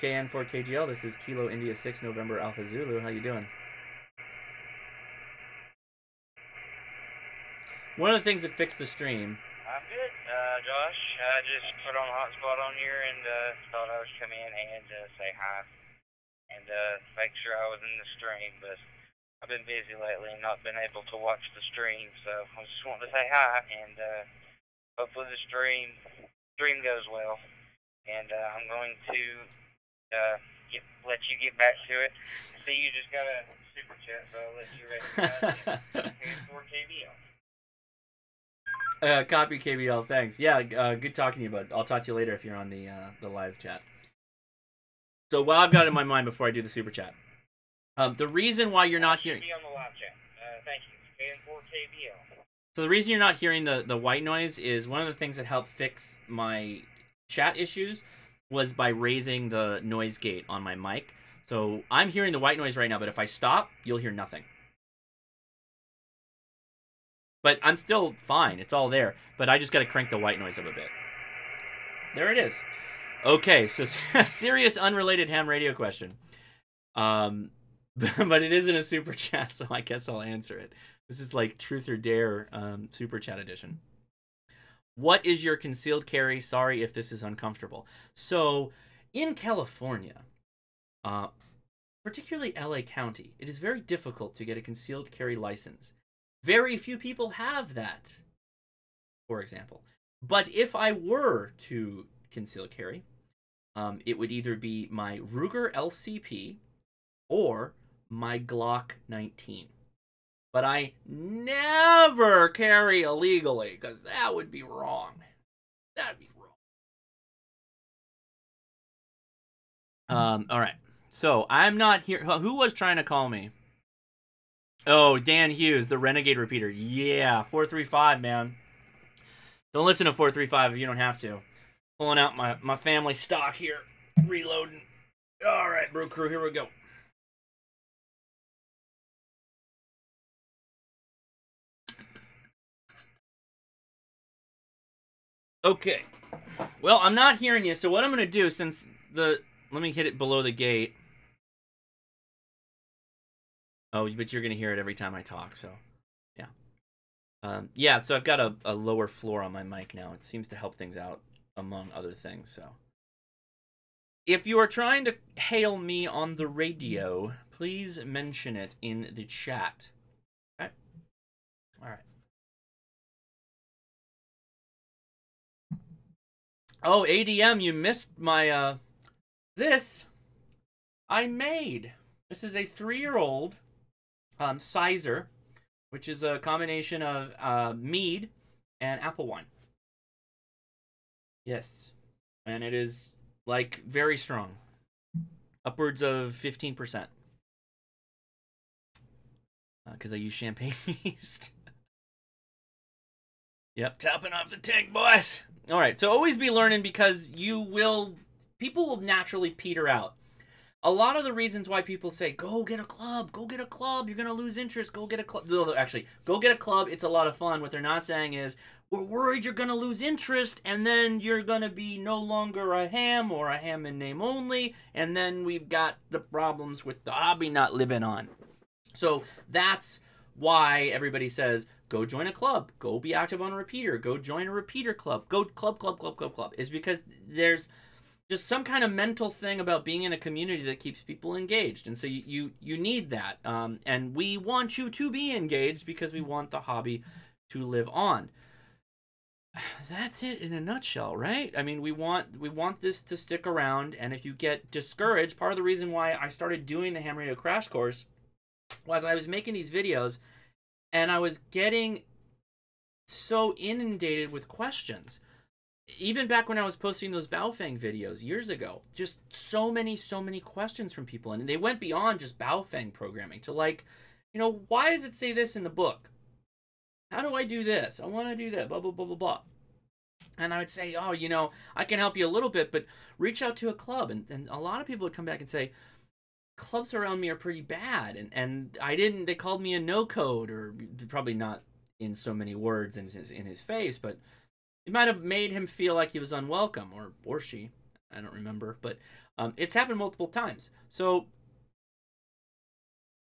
KN4KGL, this is Kilo India 6 November Alpha Zulu. How you doing? One of the things that fixed the stream I'm good, uh, Josh. I just put on a hotspot on here and uh, thought I would come in and uh, say hi and uh, make sure I was in the stream. But I've been busy lately and not been able to watch the stream, so I just wanted to say hi and uh, hopefully the stream stream goes well, and uh, I'm going to uh, get, let you get back to it. See, you just got a super chat, so I'll let you recognize it. Uh, copy KBL. Thanks. Yeah, uh, good talking to you, bud. I'll talk to you later if you're on the uh, the live chat. So, while I've got it in my mind before I do the super chat, um, the reason why you're not hearing on the live chat. Uh, thank you. KN4 KBL. so the reason you're not hearing the the white noise is one of the things that helped fix my chat issues was by raising the noise gate on my mic. So I'm hearing the white noise right now, but if I stop, you'll hear nothing. But I'm still fine. It's all there. But I just got to crank the white noise up a bit. There it is. Okay, so serious unrelated ham radio question. Um, but it isn't a super chat, so I guess I'll answer it. This is like truth or dare um, super chat edition. What is your concealed carry? Sorry if this is uncomfortable. So, in California, uh, particularly LA County, it is very difficult to get a concealed carry license. Very few people have that, for example. But if I were to conceal carry, um, it would either be my Ruger LCP or my Glock 19. But I never carry illegally because that would be wrong. That'd be wrong. Um, all right. So I'm not here. Who was trying to call me? Oh, Dan Hughes, the Renegade Repeater. Yeah, 435, man. Don't listen to 435 if you don't have to. Pulling out my, my family stock here. Reloading. All right, Brew Crew, here we go. Okay. Well, I'm not hearing you, so what I'm going to do, since the... Let me hit it below the gate. Oh, but you're going to hear it every time I talk, so... Yeah. Um, yeah, so I've got a, a lower floor on my mic now. It seems to help things out, among other things, so... If you are trying to hail me on the radio, please mention it in the chat. Okay? All right. Oh, ADM, you missed my, uh, this I made. This is a three-year-old, um, cyser, which is a combination of, uh, mead and apple wine. Yes. And it is, like, very strong. Upwards of 15%. Because uh, I use champagne yeast. yep, topping off the tank, boys. All right, so always be learning because you will, people will naturally peter out. A lot of the reasons why people say, go get a club, go get a club, you're going to lose interest, go get a club. No, actually, go get a club, it's a lot of fun. What they're not saying is, we're worried you're going to lose interest, and then you're going to be no longer a ham or a ham in name only, and then we've got the problems with the hobby not living on. So that's why everybody says, go join a club, go be active on a repeater, go join a repeater club, go club, club, club, club, club, is because there's just some kind of mental thing about being in a community that keeps people engaged. And so you, you, you need that. Um, and we want you to be engaged because we want the hobby to live on. That's it in a nutshell, right? I mean, we want we want this to stick around, and if you get discouraged, part of the reason why I started doing the Ham Radio Crash Course was I was making these videos and I was getting so inundated with questions. Even back when I was posting those Baofeng videos years ago, just so many, so many questions from people. And they went beyond just Baofeng programming to like, you know, why does it say this in the book? How do I do this? I want to do that, blah, blah, blah, blah, blah. And I would say, oh, you know, I can help you a little bit, but reach out to a club. And, and a lot of people would come back and say, clubs around me are pretty bad and and I didn't they called me a no code or probably not in so many words in his in his face but it might have made him feel like he was unwelcome or or she I don't remember but um, it's happened multiple times. So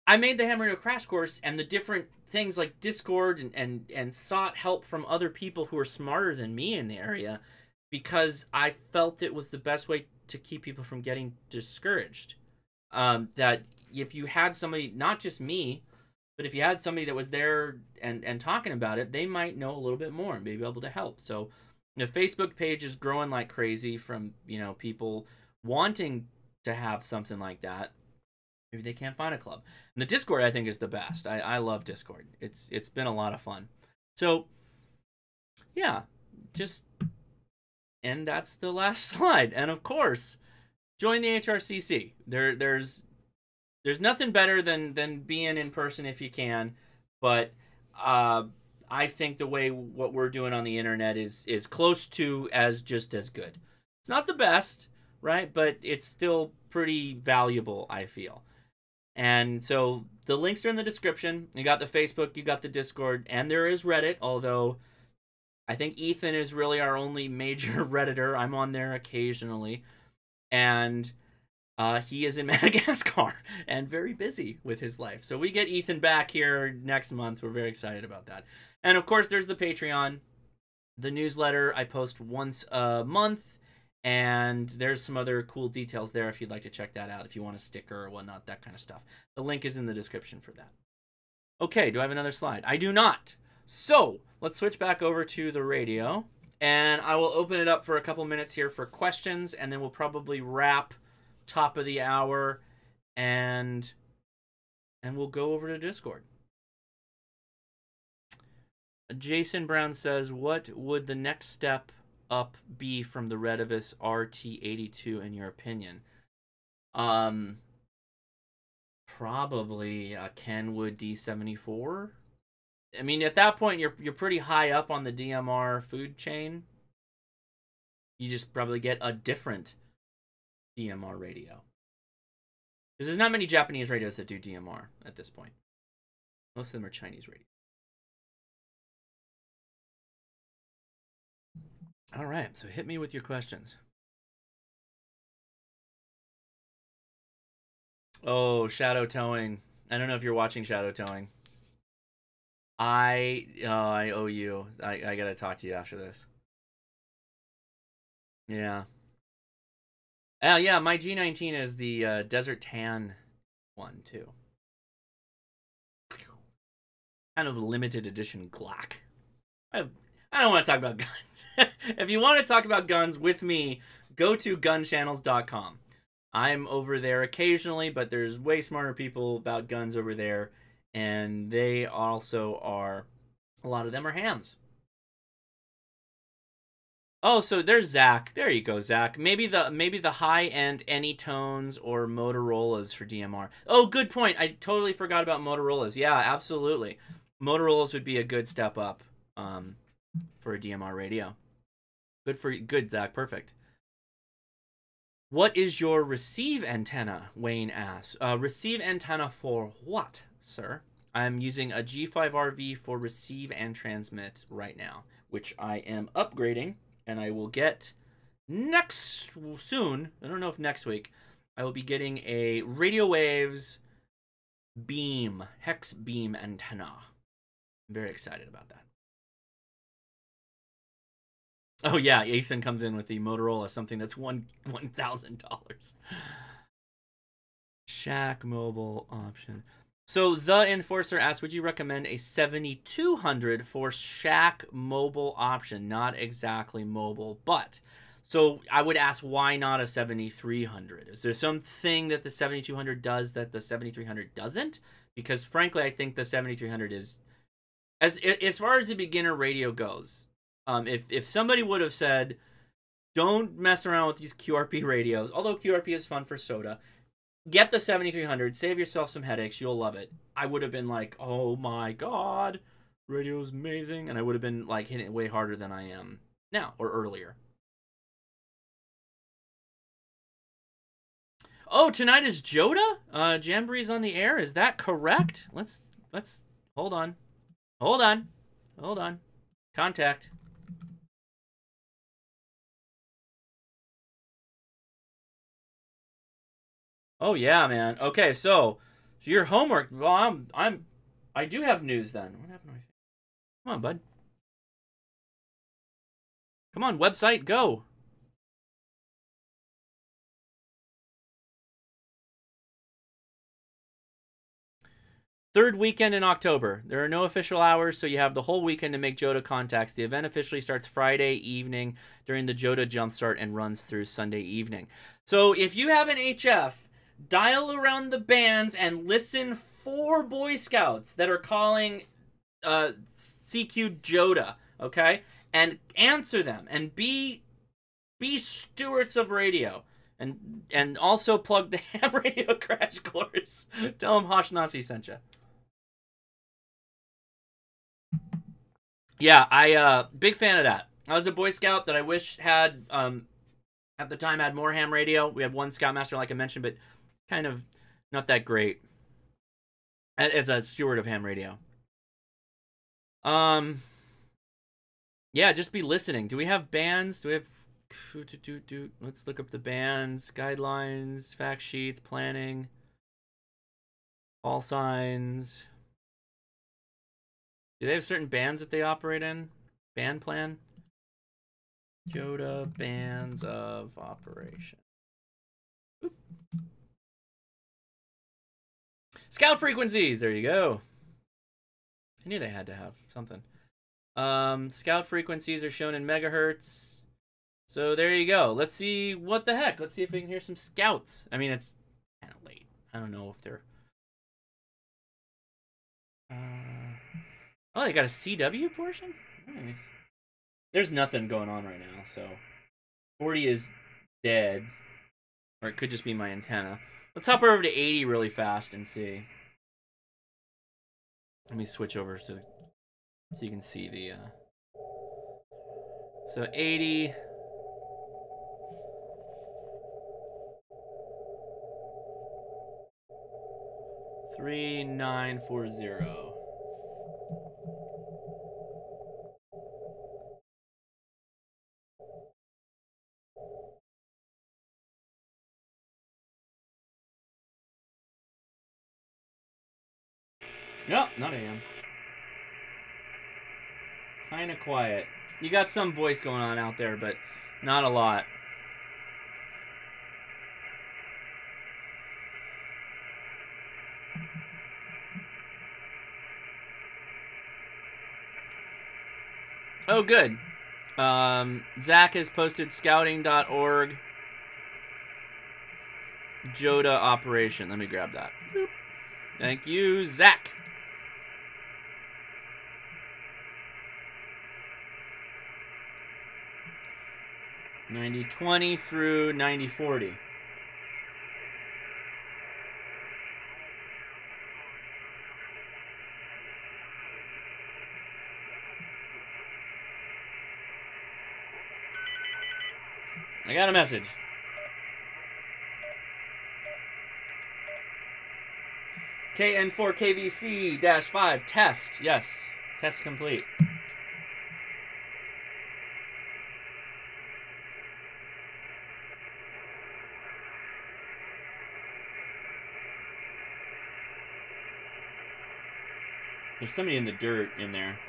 I made the Ham Radio crash course and the different things like Discord and, and and sought help from other people who are smarter than me in the area because I felt it was the best way to keep people from getting discouraged um, that if you had somebody, not just me, but if you had somebody that was there and and talking about it, they might know a little bit more and be able to help. So The Facebook page is growing like crazy from, you know, people wanting to have something like that. Maybe they can't find a club. And the Discord I think is the best. I, I love Discord. It's it's been a lot of fun. So yeah, just and that's the last slide. And of course, join the HRCC. There there's there's nothing better than than being in person if you can, but uh I think the way what we're doing on the internet is is close to as just as good. It's not the best, right? But it's still pretty valuable, I feel. And so the links are in the description. You got the Facebook, you got the Discord, and there is Reddit, although I think Ethan is really our only major Redditor. I'm on there occasionally. And uh, he is in Madagascar and very busy with his life. So we get Ethan back here next month. We're very excited about that. And of course, there's the Patreon, the newsletter I post once a month and there's some other cool details there if you'd like to check that out, if you want a sticker or whatnot, that kind of stuff. The link is in the description for that. Okay, do I have another slide? I do not. So let's switch back over to the radio. And I will open it up for a couple minutes here for questions, and then we'll probably wrap top of the hour and and we'll go over to Discord. Jason Brown says, What would the next step up be from the Retevis RT82 in your opinion? Um, probably a Kenwood D74. I mean, at that point, you're you're pretty high up on the DMR food chain. You just probably get a different DMR radio. Because there's not many Japanese radios that do DMR at this point. Most of them are Chinese radios. All right, so hit me with your questions. Oh, shadow towing. I don't know if you're watching shadow towing. I uh, I owe you. I I gotta talk to you after this. Yeah. Oh yeah, my G19 is the uh, desert tan one too. Kind of limited edition Glock. I I don't want to talk about guns. if you want to talk about guns with me, go to gunchannels.com. I'm over there occasionally, but there's way smarter people about guns over there, and they also are. A lot of them are hams. Oh, so there's Zach. There you go, Zach. Maybe the maybe the high end Anytones or Motorola's for DMR. Oh, good point. I totally forgot about Motorola's. Yeah, absolutely. Motorola's would be a good step up. Um, for a DMR radio. Good for good, Zach. Perfect. What is your receive antenna? Wayne asks. Uh, receive antenna for what, sir? I'm using a G5RV for receive and transmit right now, which I am upgrading, and I will get next soon. I don't know if next week. I will be getting a radio waves beam hex beam antenna. I'm very excited about that. Oh yeah, Ethan comes in with the Motorola, something that's one one thousand dollars. Shack mobile option. So the enforcer asks, would you recommend a 7200 for Shack mobile option? Not exactly mobile, but so I would ask why not a 7300? Is there something that the 7200 does that the 7300 doesn't? Because frankly, I think the 7300 is as as far as the beginner radio goes, um, if if somebody would have said, "Don't mess around with these QRP radios," although QRP is fun for SOTA, get the 7300, save yourself some headaches, you'll love it. I would have been like, "Oh my god, radio is amazing," and I would have been like hitting it way harder than I am now or earlier. Oh, tonight is JOTA. Uh, Jamboree's on the air. Is that correct? Let's let's hold on, hold on, hold on. Contact. Oh yeah, man. Okay, so, your homework. Well, I'm I'm I do have news then. What happened? Come on, bud. Come on, website, go. Third weekend in October. There are no official hours, so you have the whole weekend to make JOTA contacts. The event officially starts Friday evening during the JOTA Jumpstart and runs through Sunday evening. So if you have an HF, dial around the bands and listen for Boy Scouts that are calling uh, CQ JOTA, okay? And answer them and be be stewards of radio. And and also plug the ham radio crash course. Tell them Hoshnasi sent you. Yeah, I uh big fan of that. I was a Boy Scout that I wish had um at the time had more ham radio. We had one Scoutmaster, like I mentioned, but kind of not that great as a steward of ham radio. Um, yeah, just be listening. Do we have bands? Do we have? Let's look up the bands, guidelines, fact sheets, planning, all signs. Do they have certain bands that they operate in? Band plan? JOTA bands of operation. Scout frequencies. There you go. I knew they had to have something. Um, scout frequencies are shown in megahertz. So there you go. Let's see what the heck. Let's see if we can hear some scouts. I mean, it's kind of late. I don't know if they're. Uh... Oh, they got a CW portion? Nice. There's nothing going on right now, so 40 is dead. Or it could just be my antenna. Let's hop over to 80 really fast and see. Let me switch over to so you can see the uh So 80 3940 not AM. Kind of quiet. You got some voice going on out there, but not a lot. Oh, good. Um, Zach has posted scouting.org Joda operation. Let me grab that. Boop. Thank you, Zach. 9020 through 9040. I got a message. KN4KVC-5 test. Yes. Test complete. There's somebody in the dirt in there.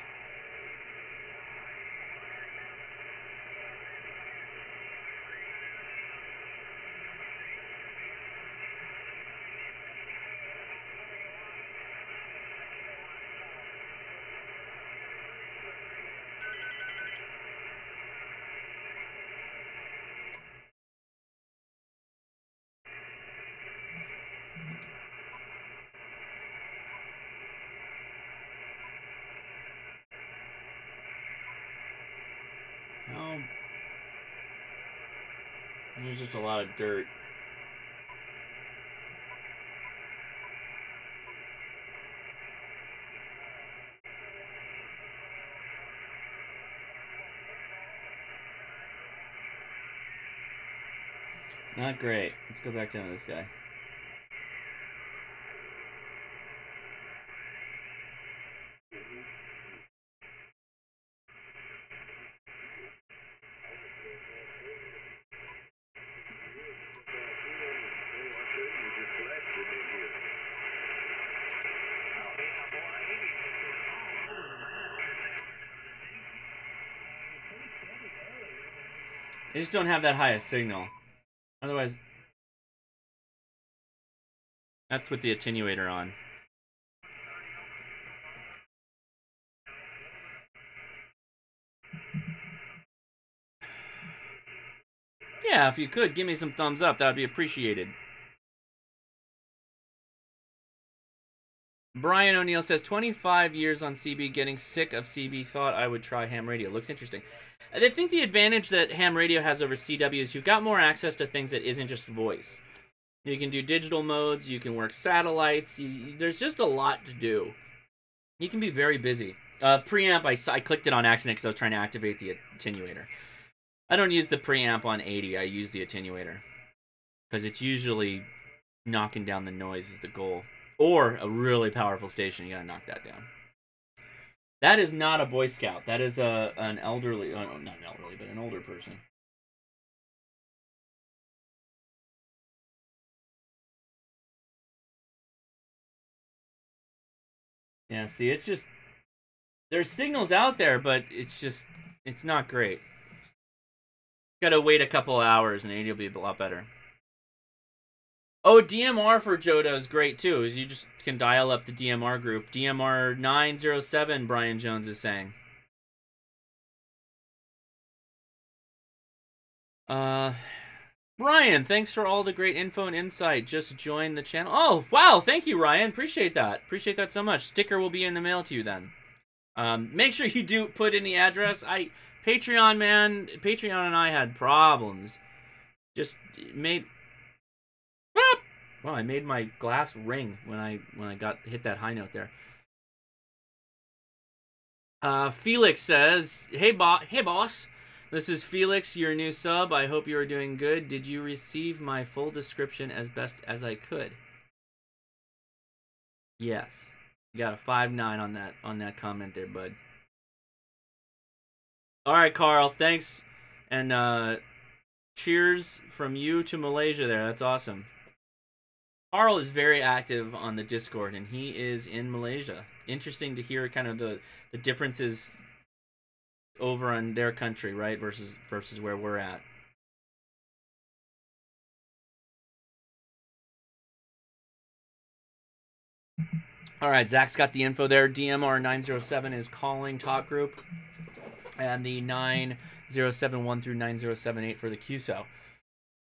There's just a lot of dirt. Not great. Let's go back down to this guy. just don't have that high a signal. Otherwise, that's with the attenuator on. Yeah, if you could, give me some thumbs up. That would be appreciated. Brian O'Neill says 25 years on CB, getting sick of CB. Thought I would try ham radio. Looks interesting. I think the advantage that ham radio has over CW is you've got more access to things that isn't just voice. You can do digital modes. You can work satellites. You, there's just a lot to do. You can be very busy. Uh, preamp, I, I clicked it on accident because I was trying to activate the attenuator. I don't use the preamp on 80. I use the attenuator because it's usually knocking down the noise is the goal or a really powerful station. You gotta knock that down. That is not a Boy Scout. That is a an elderly, uh, not an elderly, but an older person. Yeah, see, it's just there's signals out there, but it's just it's not great. Gotta wait a couple hours and 80 will be a lot better. Oh, DMR for JOTA is great too. You just can dial up the DMR group. DMR 907, Brian Jones is saying. Uh, Ryan, thanks for all the great info and insight. Just join the channel. Oh, wow. Thank you, Ryan. Appreciate that. Appreciate that so much. Sticker will be in the mail to you then. Um, make sure you do put in the address. I Patreon, man. Patreon and I had problems. Just made Wow, I made my glass ring when I when I got hit that high note there. Uh, Felix says, "Hey, boss. Hey, boss. This is Felix, your new sub. I hope you are doing good. Did you receive my full description as best as I could?" Yes. You got a five nine on that on that comment there, bud. All right, Carl. Thanks, and uh, cheers from you to Malaysia. There, that's awesome. Carl is very active on the Discord, and he is in Malaysia. Interesting to hear kind of the the differences over on their country, right, versus versus where we're at. All right, Zach's got the info there. DMR 907 is calling talk group, and the 9071 through 9078 for the QSO.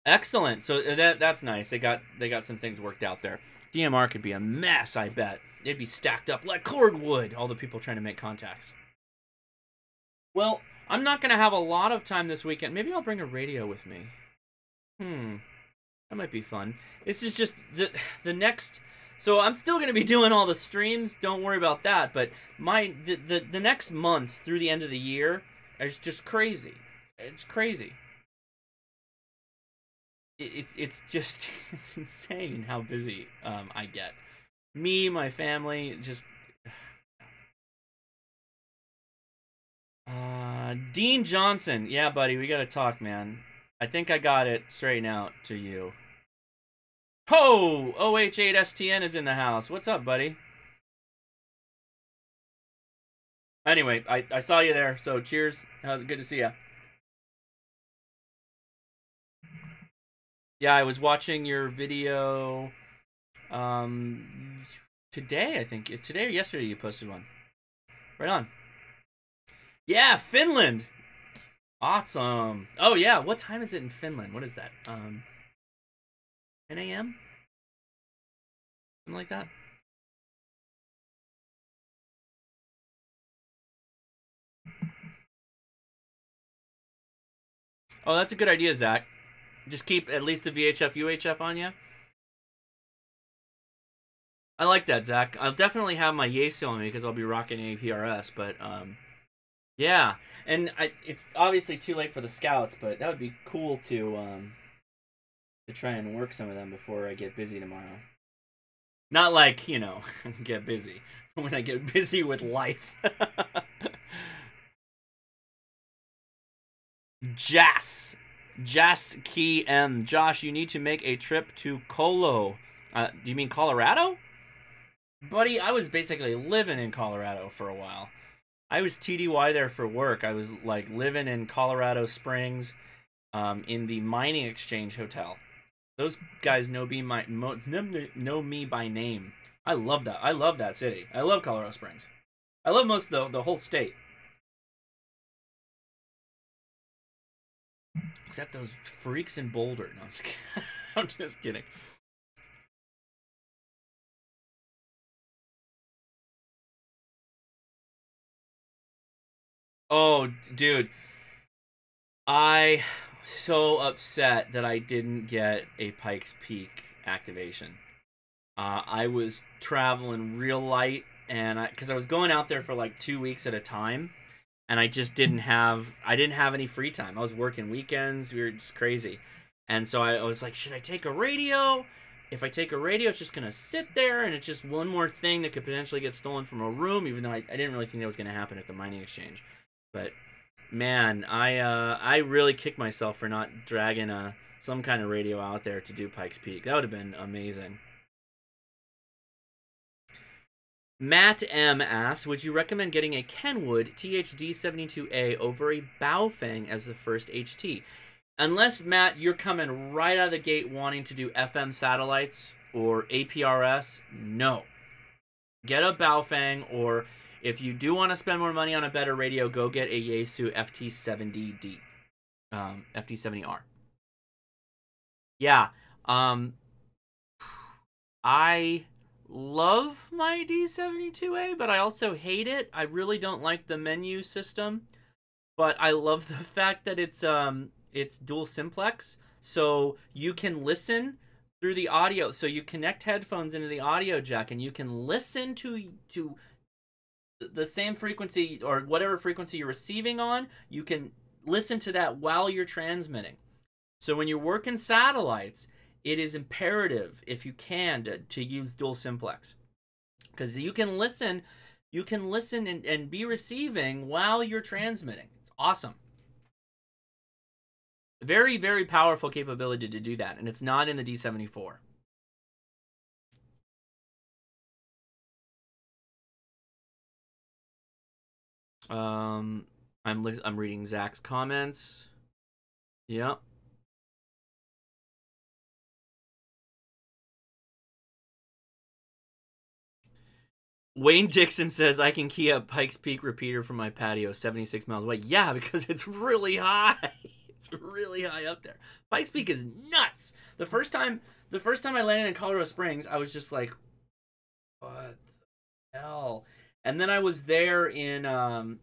Excellent. So uh, that that's nice. They got they got some things worked out there. DMR could be a mess, I bet. It'd be stacked up like cordwood, all the people trying to make contacts. Well, I'm not going to have a lot of time this weekend. Maybe I'll bring a radio with me. Hmm. That might be fun. This is just the the next so I'm still going to be doing all the streams. Don't worry about that, but my the, the the next months through the end of the year is just crazy. It's crazy it's it's just it's insane how busy um, I get. Me, my family, just. Uh, Dean Johnson, yeah, buddy, we gotta talk, man. I think I got it straightened out to you. Ho! OH8STN is in the house. What's up, buddy? Anyway, I, I saw you there, so cheers. How's it good to see you? Yeah, I was watching your video um today, I think. Today or yesterday you posted one. Right on. Yeah, Finland. Awesome. Oh yeah, what time is it in Finland? What is that? Um 10 a.m. Something like that. Oh, that's a good idea, Zach. Just keep at least the VHF UHF on you. I like that, Zach. I'll definitely have my Yaesu on me because I'll be rocking APRS, but um, yeah. And I, it's obviously too late for the scouts, but that would be cool to um, to try and work some of them before I get busy tomorrow. Not like you know, get busy when I get busy with life. Jas Jas Key M. Josh, you need to make a trip to Colo. Uh, do you mean Colorado? Buddy, I was basically living in Colorado for a while. I was TDY there for work. I was like living in Colorado Springs um, in the Mining Exchange Hotel. Those guys know me, my, know me by name. I love that. I love that city. I love Colorado Springs. I love most of the, the whole state. Except those freaks in Boulder. No, I'm just kidding. I'm just kidding. Oh, dude. I so upset that I didn't get a Pikes Peak activation. Uh, I was traveling real light, and I because I was going out there for like two weeks at a time, and I just didn't have I didn't have any free time. I was working weekends. We were just crazy, and so I, was like, should I take a radio? If I take a radio, it's just gonna sit there, and it's just one more thing that could potentially get stolen from a room. Even though I, I didn't really think that was gonna happen at the mining exchange, but man, I uh, I really kicked myself for not dragging a uh, some kind of radio out there to do Pikes Peak. That would have been amazing. Matt M asks, would you recommend getting a Kenwood THD72A over a Baofeng as the first HT? Unless, Matt, you're coming right out of the gate wanting to do FM satellites or APRS, no. Get a Baofeng, or if you do want to spend more money on a better radio, go get a Yaesu FT70D, um, FT70R. Yeah, um, I love my D72A, but I also hate it. I really don't like the menu system, but I love the fact that it's um it's dual simplex, so you can listen through the audio. So you connect headphones into the audio jack, and you can listen to to the same frequency or whatever frequency you're receiving on. You can listen to that while you're transmitting. So when you're working satellites, it is imperative if you can to, to use dual simplex. Because you can listen you can listen and, and be receiving while you're transmitting. It's awesome. Very very powerful capability to do that and it's not in the d74 um i'm i'm reading zach's comments. Yep Wayne Dixon says I can key up Pikes Peak repeater from my patio 76 miles away. Yeah, because it's really high. It's really high up there. Pikes Peak is nuts. The first time the first time I landed in Colorado Springs, I was just like what the hell? And then I was there in um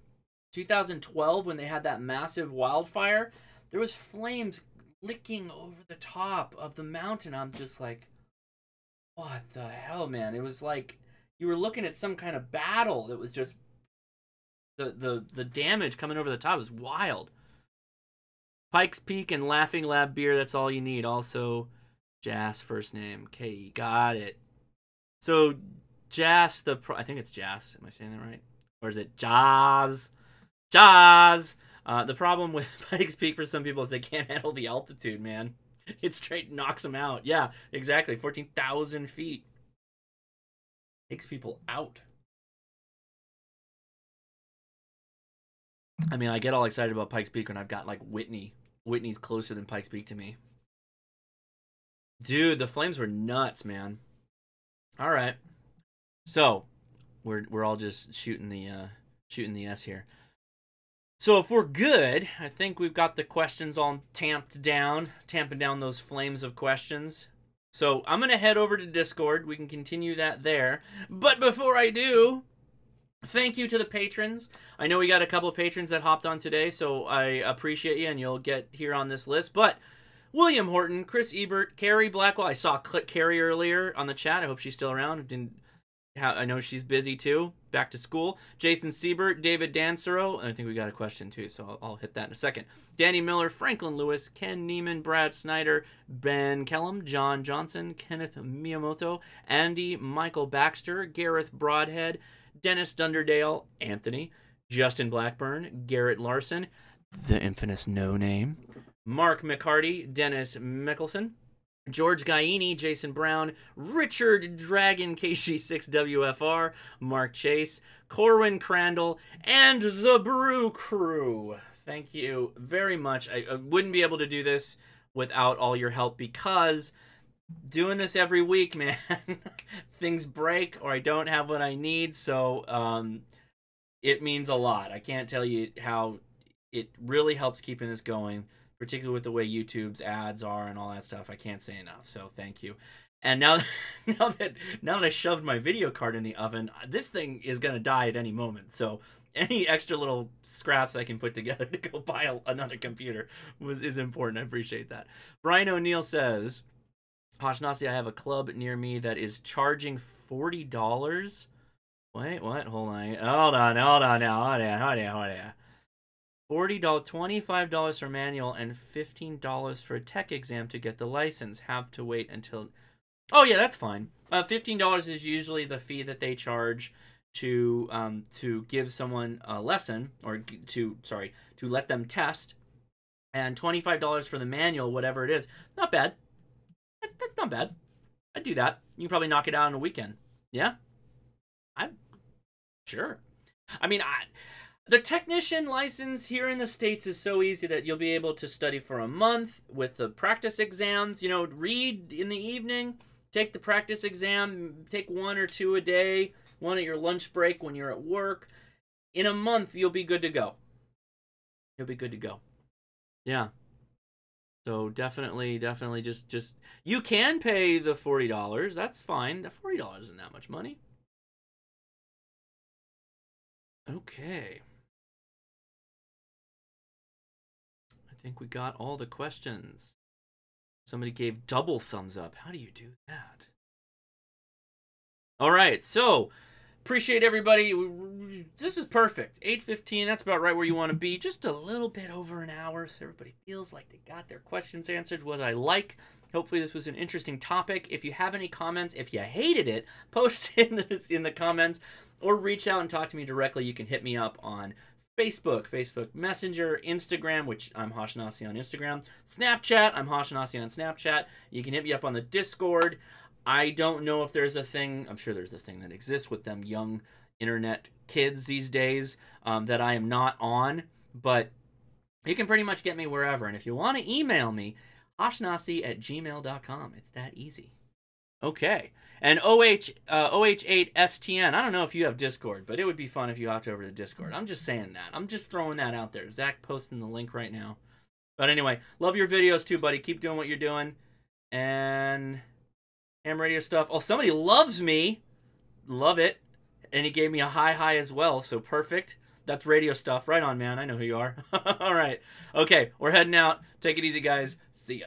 2012 when they had that massive wildfire. There was flames licking over the top of the mountain. I'm just like what the hell, man? It was like you were looking at some kind of battle that was just the the the damage coming over the top was wild. Pikes Peak and Laughing Lab beer. That's all you need. Also, Jas first name. Okay, got it. So, Jas the I think it's Jas. Am I saying that right? Or is it Jazz? Jazz. Uh, the problem with Pikes Peak for some people is they can't handle the altitude, man. It straight knocks them out. Yeah, exactly. 14,000 feet takes people out. I mean, I get all excited about Pikes Peak when I've got like Whitney. Whitney's closer than Pikes Peak to me. Dude, the flames were nuts, man. All right. So, we're we're all just shooting the uh shooting the S here. So if we're good, I think we've got the questions all tamped down, tamping down those flames of questions. So I'm going to head over to Discord. We can continue that there. But before I do, thank you to the patrons. I know we got a couple of patrons that hopped on today, so I appreciate you, and you'll get here on this list. But William Horton, Chris Ebert, Carrie Blackwell. I saw Carrie earlier on the chat. I hope she's still around. Didn't I know she's busy too. Back to school. Jason Siebert, David Dansero. I think we got a question too, so I'll, I'll, hit that in a second. Danny Miller, Franklin Lewis, Ken Neiman, Brad Snyder, Ben Kellum, John Johnson, Kenneth Miyamoto, Andy, Michael Baxter, Gareth Broadhead, Dennis Dunderdale, Anthony, Justin Blackburn, Garrett Larson, the infamous No Name, Mark McCarty, Dennis Mickelson, George Gaini, Jason Brown, Richard Dragon KG6WFR, Mark Chase, Corwin Crandall, and the Brew Crew. Thank you very much. I, I, wouldn't be able to do this without all your help because doing this every week, man, things break or I don't have what I need. So um, it means a lot. I can't tell you how it really helps keeping this going particularly with the way YouTube's ads are and all that stuff. I can't say enough. So thank you. And now, now that now that I shoved my video card in the oven, this thing is gonna die at any moment. So any extra little scraps I can put together to go buy a, another computer was is important. I appreciate that. Brian O'Neill says, Hoshnasi, I have a club near me that is charging forty dollars. Wait, what? Hold on, hold on, hold on now, hold on, hold on, hold on. Forty dollars, twenty-five dollars for manual, and fifteen dollars for a tech exam to get the license. Have to wait until. Oh yeah, that's fine. Uh, fifteen dollars is usually the fee that they charge to um, to give someone a lesson or to sorry to let them test, and twenty five dollars for the manual, whatever it is. Not bad. That's, that's not bad. I'd do that. You can probably knock it out in a weekend. Yeah, I'm sure. I mean, I the technician license here in the states is so easy that you'll be able to study for a month with the practice exams. You know, read in the evening, take the practice exam, take one or two a day one at your lunch break when you're at work. In a month, you'll be good to go. You'll be good to go. Yeah. So definitely, definitely just just you can pay the forty dollars. That's fine. The forty dollars isn't that much money. Okay. I think we got all the questions. Somebody gave double thumbs up. How do you do that? All right, so Appreciate everybody. This is perfect. 8:15. That's about right where you want to be. Just a little bit over an hour, so everybody feels like they got their questions answered. What I like. Hopefully, this was an interesting topic. If you have any comments, if you hated it, post in the in the comments or reach out and talk to me directly. You can hit me up on Facebook, Facebook Messenger, Instagram, which I'm Hoshnasi on Instagram, Snapchat, I'm Hoshnasi on Snapchat. You can hit me up on the Discord. I don't know if there's a thing. I'm sure there's a thing that exists with them young internet kids these days um, that I am not on, but you can pretty much get me wherever. And if you want to email me, hoshnasi at gmail.com. It's that easy. Okay. And OH, uh, OH8STN, I don't know if you have Discord, but it would be fun if you hopped over to Discord. I'm just saying that. I'm just throwing that out there. Zach posting the link right now. But anyway, love your videos too, buddy. Keep doing what you're doing. And ham radio stuff. Oh, somebody loves me. Love it. And he gave me a high high as well, so perfect. That's radio stuff. Right on, man. I know who you are. All right. Okay, we're heading out. Take it easy, guys. See ya.